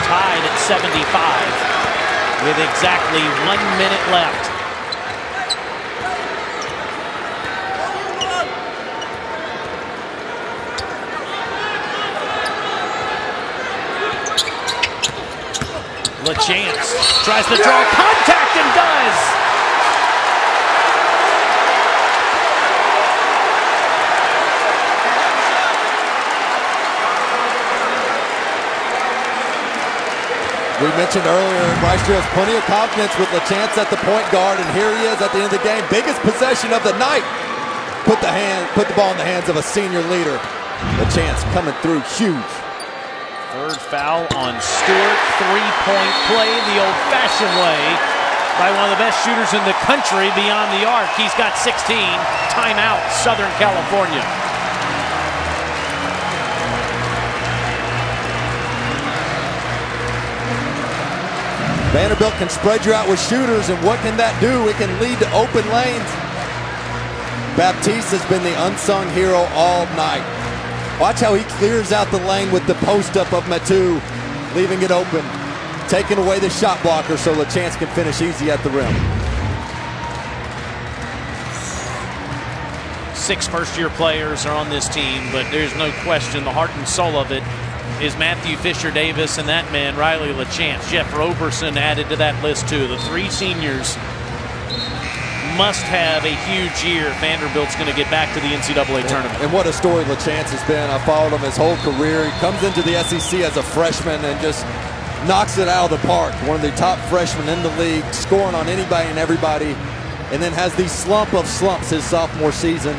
tied at 75 with exactly one minute left. LaChance tries to draw contact and does. We mentioned earlier, Bryce Drew has plenty of confidence with LaChance at the point guard, and here he is at the end of the game. Biggest possession of the night. Put the hand, put the ball in the hands of a senior leader. LaChance coming through huge. Foul on Stewart. Three-point play the old-fashioned way by one of the best shooters in the country beyond the arc. He's got 16. Timeout, Southern California. Vanderbilt can spread you out with shooters, and what can that do? It can lead to open lanes. Baptiste has been the unsung hero all night. Watch how he clears out the lane with the post up of Metu, leaving it open, taking away the shot blocker so LaChance can finish easy at the rim. Six first year players are on this team, but there's no question the heart and soul of it is Matthew Fisher Davis and that man, Riley LaChance. Jeff Roberson added to that list too. The three seniors must have a huge year Vanderbilt's going to get back to the NCAA tournament. And what a story LaChance has been. I followed him his whole career. He comes into the SEC as a freshman and just knocks it out of the park. One of the top freshmen in the league, scoring on anybody and everybody, and then has the slump of slumps his sophomore season.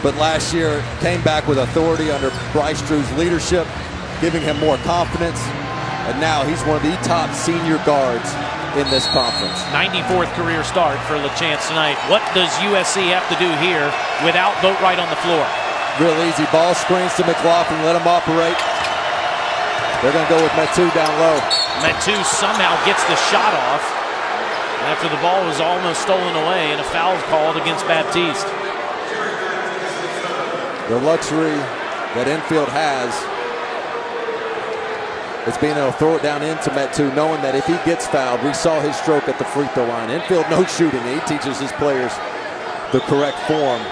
But last year came back with authority under Bryce Drew's leadership, giving him more confidence. And now he's one of the top senior guards in this conference. 94th career start for LaChance tonight. What does USC have to do here without Boatwright on the floor? Real easy. Ball screens to McLaughlin. Let him operate. They're going to go with Metu down low. Metu somehow gets the shot off after the ball was almost stolen away and a foul called against Baptiste. The luxury that Enfield has is being able to throw it down into Metu, knowing that if he gets fouled, we saw his stroke at the free throw line. Enfield no shooting. He teaches his players the correct form.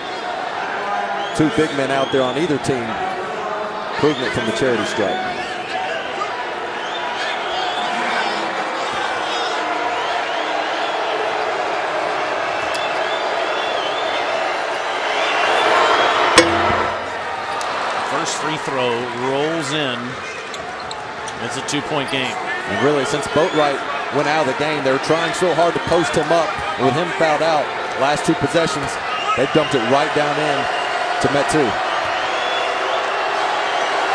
Two big men out there on either team proving it from the charity stripe. First free throw rolls in. It's a two-point game. And really, since Boatwright went out of the game, they were trying so hard to post him up. And with him fouled out, last two possessions, they dumped it right down in to Metu.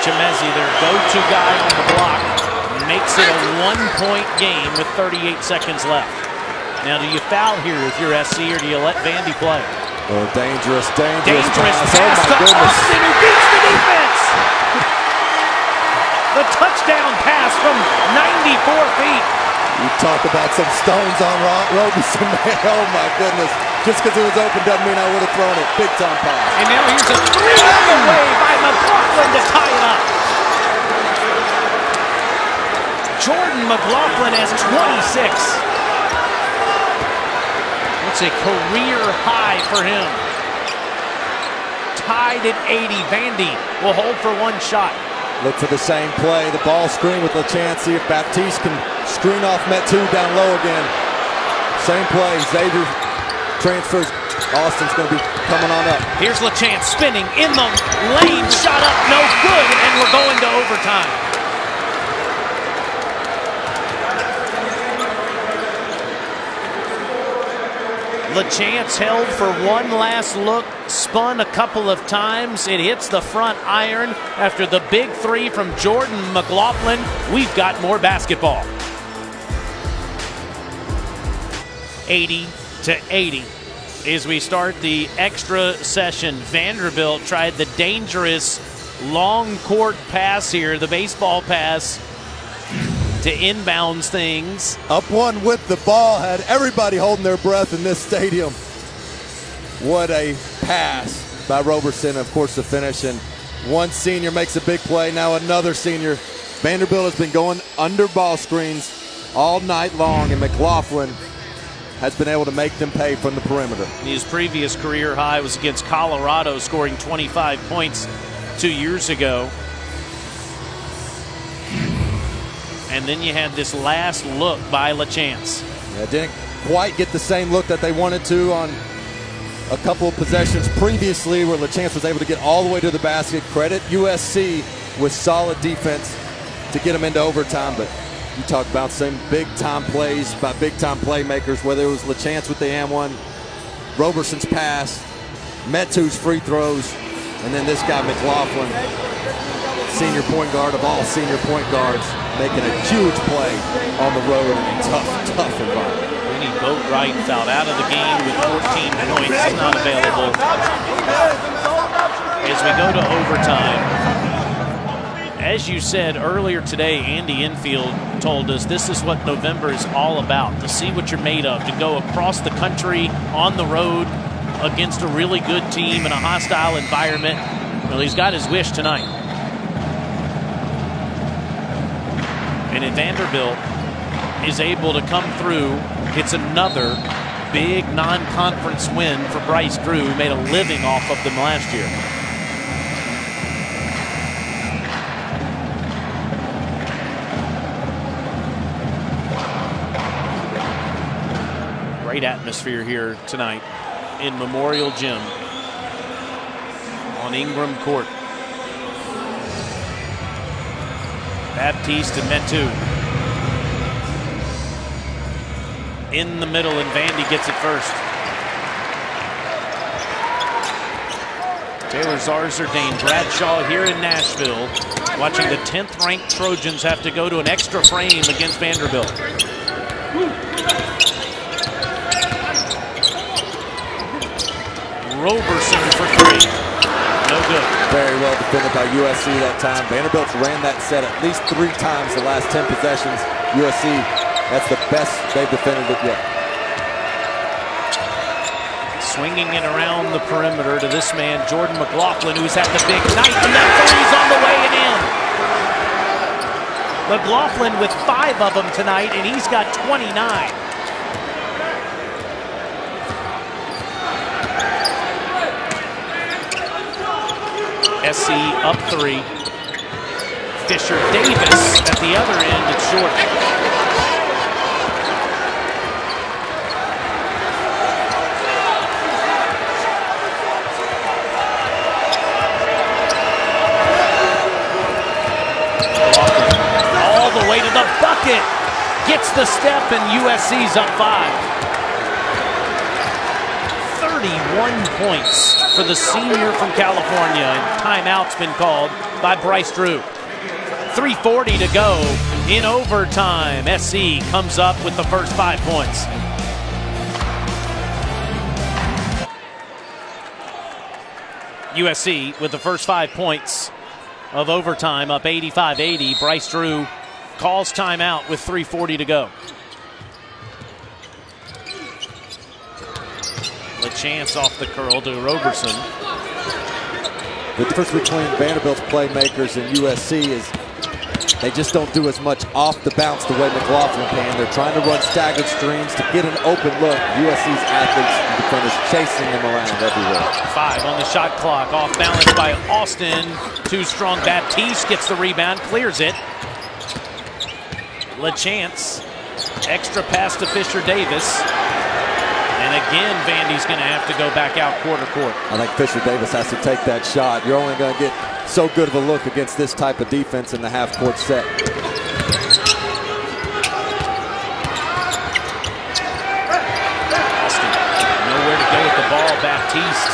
Chimezie, their go-to guy on the block, makes it a one-point game with 38 seconds left. Now, do you foul here if you're SC, or do you let Vandy play? Oh, dangerous, dangerous, dangerous pass. Oh, pass oh, to goodness. Austin, who beats the defense. The touchdown pass from 94 feet. You talk about some stones on Ro- Roberson, man. Oh, my goodness. Just because it was open doesn't mean I would have thrown it. Big time pass. And now here's a three on the way by McLaughlin to tie it up. Jordan McLaughlin has 26. It's a career high for him. Tied at 80. Vandy will hold for one shot. Look for the same play. The ball screen with LaChance. See if Baptiste can screen off Metu down low again. Same play. Xavier transfers. Austin's going to be coming on up. Here's LaChance spinning in the lane. Shot up, no good, and we're going to overtime. LaChance held for one last look, spun a couple of times. It hits the front iron after the big three from Jordan McLaughlin. We've got more basketball. 80 to 80 as we start the extra session. Vanderbilt tried the dangerous long court pass here, the baseball pass to inbounds things. Up one with the ball, had everybody holding their breath in this stadium. What a pass by Roberson, of course, the finish. And one senior makes a big play, now another senior. Vanderbilt has been going under ball screens all night long, and McLaughlin has been able to make them pay from the perimeter. His previous career high was against Colorado, scoring 25 points two years ago. And then you had this last look by LaChance. Yeah, didn't quite get the same look that they wanted to on a couple of possessions previously where LaChance was able to get all the way to the basket. Credit USC with solid defense to get them into overtime, but you talk about some big time plays by big time playmakers, whether it was LaChance with the and one, Roberson's pass, Metu's free throws, and then this guy McLaughlin, senior point guard of all senior point guards, making a huge play on the road in a tough, tough environment. Bennie Boatwright fouled out of the game with 14 points, not available. As we go to overtime, as you said earlier today, Andy Enfield told us this is what November is all about to see what you're made of, to go across the country on the road against a really good team in a hostile environment. Well, he's got his wish tonight. And if Vanderbilt is able to come through, it's another big non conference win for Bryce Drew, who made a living off of them last year. great atmosphere here tonight in Memorial Gym on Ingram Court. Baptiste and Metu in the middle, and Vandy gets it first. Taylor Zarzour, Dane Bradshaw here in Nashville, watching the 10th ranked Trojans have to go to an extra frame against Vanderbilt. Roberson for three. No good. Very well defended by USC that time. Vanderbilt's ran that set at least three times the last 10 possessions. USC, that's the best they've defended it yet. Swinging it around the perimeter to this man, Jordan McLaughlin, who's had the big night, and that three's on the way and in. McLaughlin with five of them tonight, and he's got 29. SC up three. Fisher Davis at the other end, it's short. All the way to the bucket. Gets the step and USC's up five. 31 points for the senior from California. And timeout's been called by Bryce Drew. 3.40 to go in overtime. SC comes up with the first five points. USC with the first five points of overtime up 85-80. Bryce Drew calls timeout with 3.40 to go. Chance off the curl to Roberson. The difference between Vanderbilt's playmakers and USC is they just don't do as much off the bounce the way McLaughlin can. They're trying to run staggered screens to get an open look. USC's athletes and defenders chasing them around everywhere. Five on the shot clock. Off balance by Austin. Too strong. Baptiste gets the rebound, clears it. LaChance. Extra pass to Fisher Davis. And again, Vandy's going to have to go back out quarter court. I think Fisher Davis has to take that shot. You're only going to get so good of a look against this type of defense in the half court set. Austin, nowhere to go with the ball. Baptiste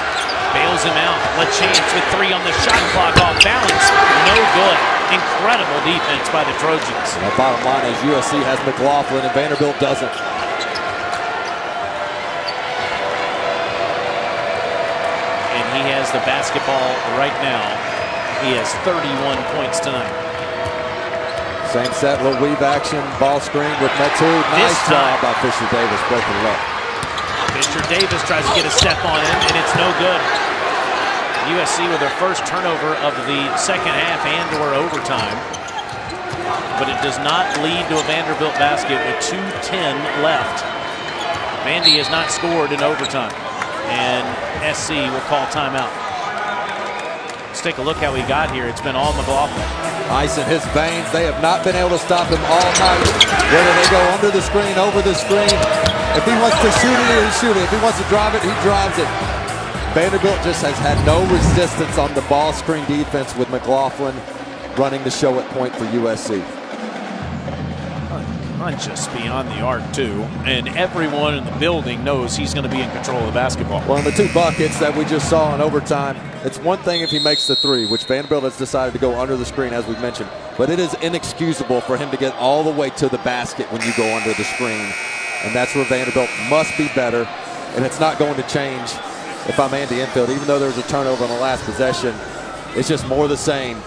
bails him out. LaChance with three on the shot clock off balance. No good. Incredible defense by the Trojans. The bottom line is USC has McLaughlin and Vanderbilt doesn't. Has the basketball right now. He has 31 points tonight. Same set, little weave action, ball screen with Metu. Nice job by Fisher Davis breaking it up. Fisher Davis tries to get a step on him, and it's no good. USC with their first turnover of the second half and or overtime. But it does not lead to a Vanderbilt basket with 2.10 left. Vandy has not scored in overtime, and SC will call timeout. Let's take a look how he got here. It's been all McLaughlin. Ice in his veins. They have not been able to stop him all night. Whether they go under the screen, over the screen. If he wants to shoot it, he shoot it. If he wants to drive it, he drives it. Vanderbilt just has had no resistance on the ball screen defense with McLaughlin running the show at point for USC. Just beyond the arc, too. And everyone in the building knows he's going to be in control of the basketball. Well, in the two buckets that we just saw in overtime, it's one thing if he makes the three, which Vanderbilt has decided to go under the screen, as we've mentioned. But it is inexcusable for him to get all the way to the basket when you go under the screen. And that's where Vanderbilt must be better. And it's not going to change if I'm Andy Enfield, even though there was a turnover on the last possession, it's just more the same.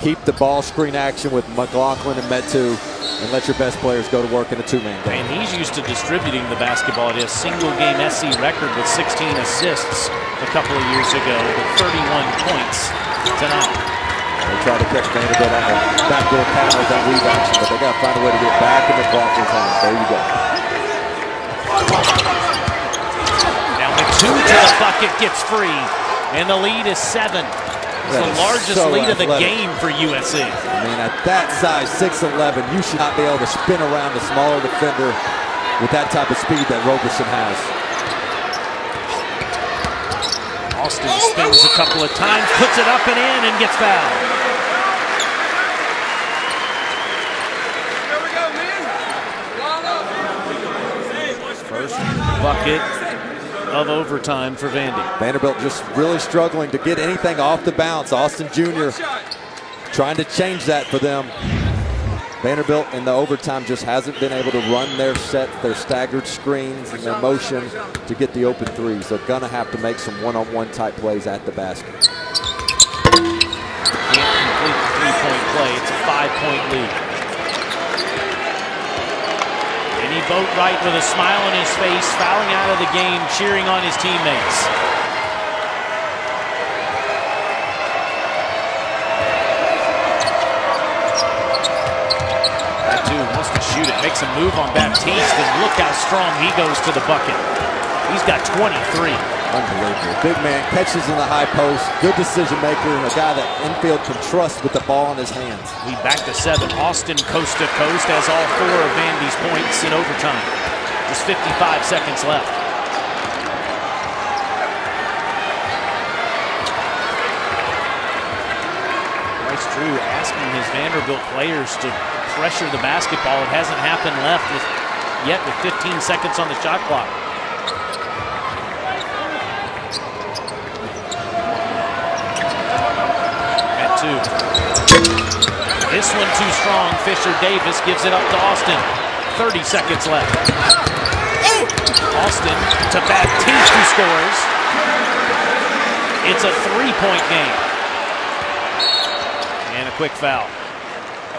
Keep the ball screen action with McLaughlin and Metu, and let your best players go to work in a two-man game. And he's used to distributing the basketball at a single-game SC record with 16 assists a couple of years ago with 31 points tonight. They try to catch Vanderbilt on the backdoor counter with that action, but they got to find a way to get back in the McLaughlin's hands. There you go. Now Two to the bucket gets free, and the lead is seven. It's the largest so lead athletic. of the game for USC. I mean, at that size, 6'11", you should not be able to spin around a smaller defender with that type of speed that Roberson has. Austin spins a couple of times, puts it up and in, and gets fouled. First bucket of overtime for Vandy. Vanderbilt just really struggling to get anything off the bounce. Austin Jr. trying to change that for them. Vanderbilt in the overtime just hasn't been able to run their set, their staggered screens and their motion to get the open threes. They're going to have to make some one-on-one -on -one type plays at the basket. Can't complete the three-point play. It's a five-point Boatwright with a smile on his face, fouling out of the game, cheering on his teammates. Metu wants to shoot it, makes a move on Baptiste, and look how strong he goes to the bucket. He's got 23. Unbelievable. Big man catches in the high post. Good decision maker and a guy that Enfield can trust with the ball in his hands. We back to seven. Austin coast to coast has all four of Vandy's points in overtime. Just 55 seconds left. Bryce Drew asking his Vanderbilt players to pressure the basketball. It hasn't happened left with, yet with 15 seconds on the shot clock. This one too strong. Fisher Davis gives it up to Austin. 30 seconds left. Austin to Baptiste who scores. It's a three-point game. And a quick foul.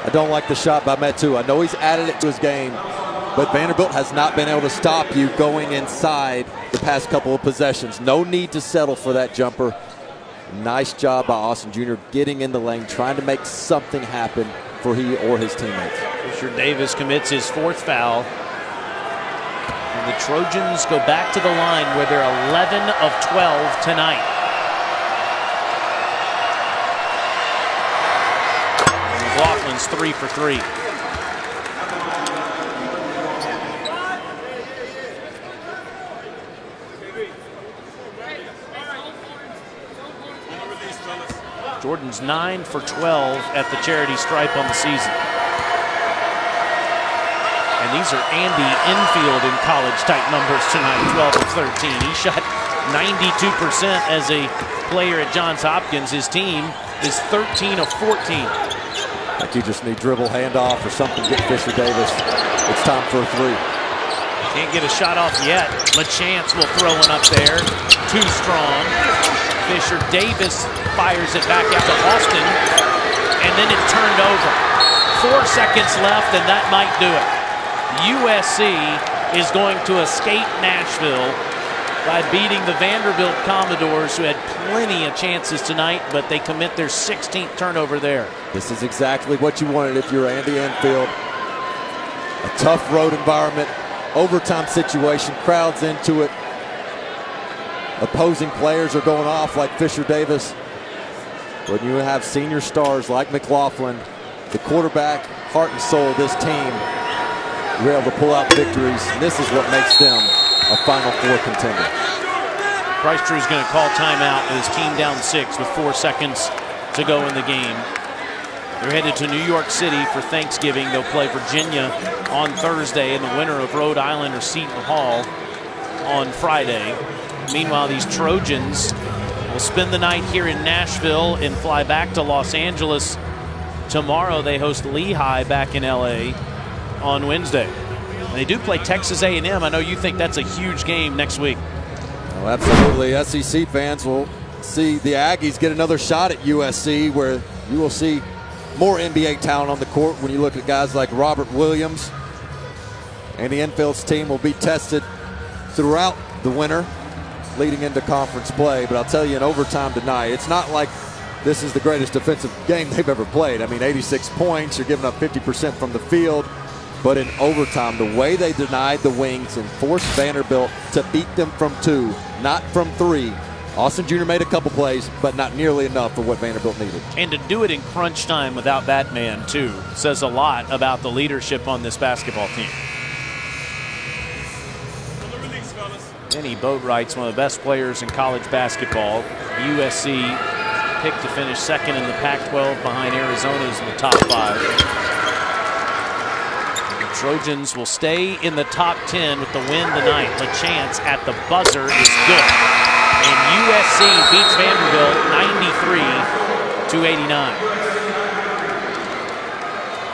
I don't like the shot by Metu. I know he's added it to his game, but Vanderbilt has not been able to stop you going inside the past couple of possessions. No need to settle for that jumper. Nice job by Austin Jr. getting in the lane, trying to make something happen for he or his teammates. Fisher Davis commits his fourth foul. And the Trojans go back to the line where they're 11 of 12 tonight. McLaughlin's three for three. Jordan's 9 for 12 at the charity stripe on the season. And these are Andy Enfield in college type numbers tonight, 12 of 13. He shot 92% as a player at Johns Hopkins. His team is 13 of 14. Like you just need dribble handoff or something to get Fisher Davis. It's time for a three. Can't get a shot off yet. LaChance will throw one up there. Too strong. Fisher Davis fires it back out to Austin, and then it's turned over. Four seconds left, and that might do it. USC is going to escape Nashville by beating the Vanderbilt Commodores, who had plenty of chances tonight, but they commit their 16th turnover there. This is exactly what you wanted if you're Andy Enfield. A tough road environment, overtime situation, crowds into it. Opposing players are going off like Fisher Davis. When you have senior stars like McLaughlin, the quarterback, heart and soul of this team, you're able to pull out victories. And this is what makes them a Final Four contender. Bryce Drew is going to call timeout with his team down six with four seconds to go in the game. They're headed to New York City for Thanksgiving. They'll play Virginia on Thursday and the winner of Rhode Island or Seton Hall on Friday. Meanwhile, these Trojans will spend the night here in Nashville and fly back to Los Angeles. Tomorrow they host Lehigh back in LA on Wednesday. And they do play Texas A&M. I know you think that's a huge game next week. Oh, absolutely. SEC fans will see the Aggies get another shot at USC where you will see more NBA talent on the court when you look at guys like Robert Williams. Andy Enfield's team will be tested throughout the winter leading into conference play. But I'll tell you, in overtime tonight, it's not like this is the greatest defensive game they've ever played. I mean, 86 points, you're giving up 50% from the field. But in overtime, the way they denied the Wings and forced Vanderbilt to beat them from two, not from three. Austin Jr. made a couple plays, but not nearly enough for what Vanderbilt needed. And to do it in crunch time without that man, too, says a lot about the leadership on this basketball team. Bennie Boatwright's one of the best players in college basketball. USC picked to finish second in the Pac-12 behind Arizona's in the top five. The Trojans will stay in the top 10 with the win tonight. The chance at the buzzer is good. And USC beats Vanderbilt 93 to 89.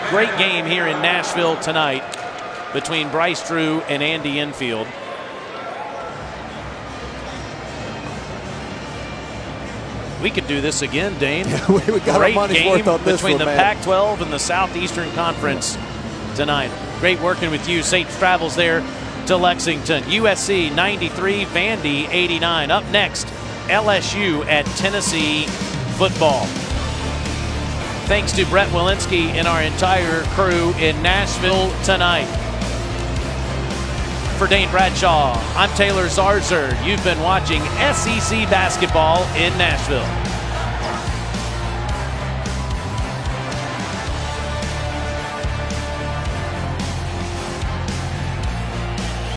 Great game here in Nashville tonight between Bryce Drew and Andy Enfield. We could do this again, Dane. we got Great our money's game worth on this between one, the. Pac-12 and the Southeastern Conference tonight. Great working with you. Saints travels there to Lexington. USC 93, Vandy 89. Up next, LSU at Tennessee football. Thanks to Brett Walensky and our entire crew in Nashville tonight. For Dane Bradshaw, I'm Taylor Zarzour. You've been watching SEC basketball in Nashville.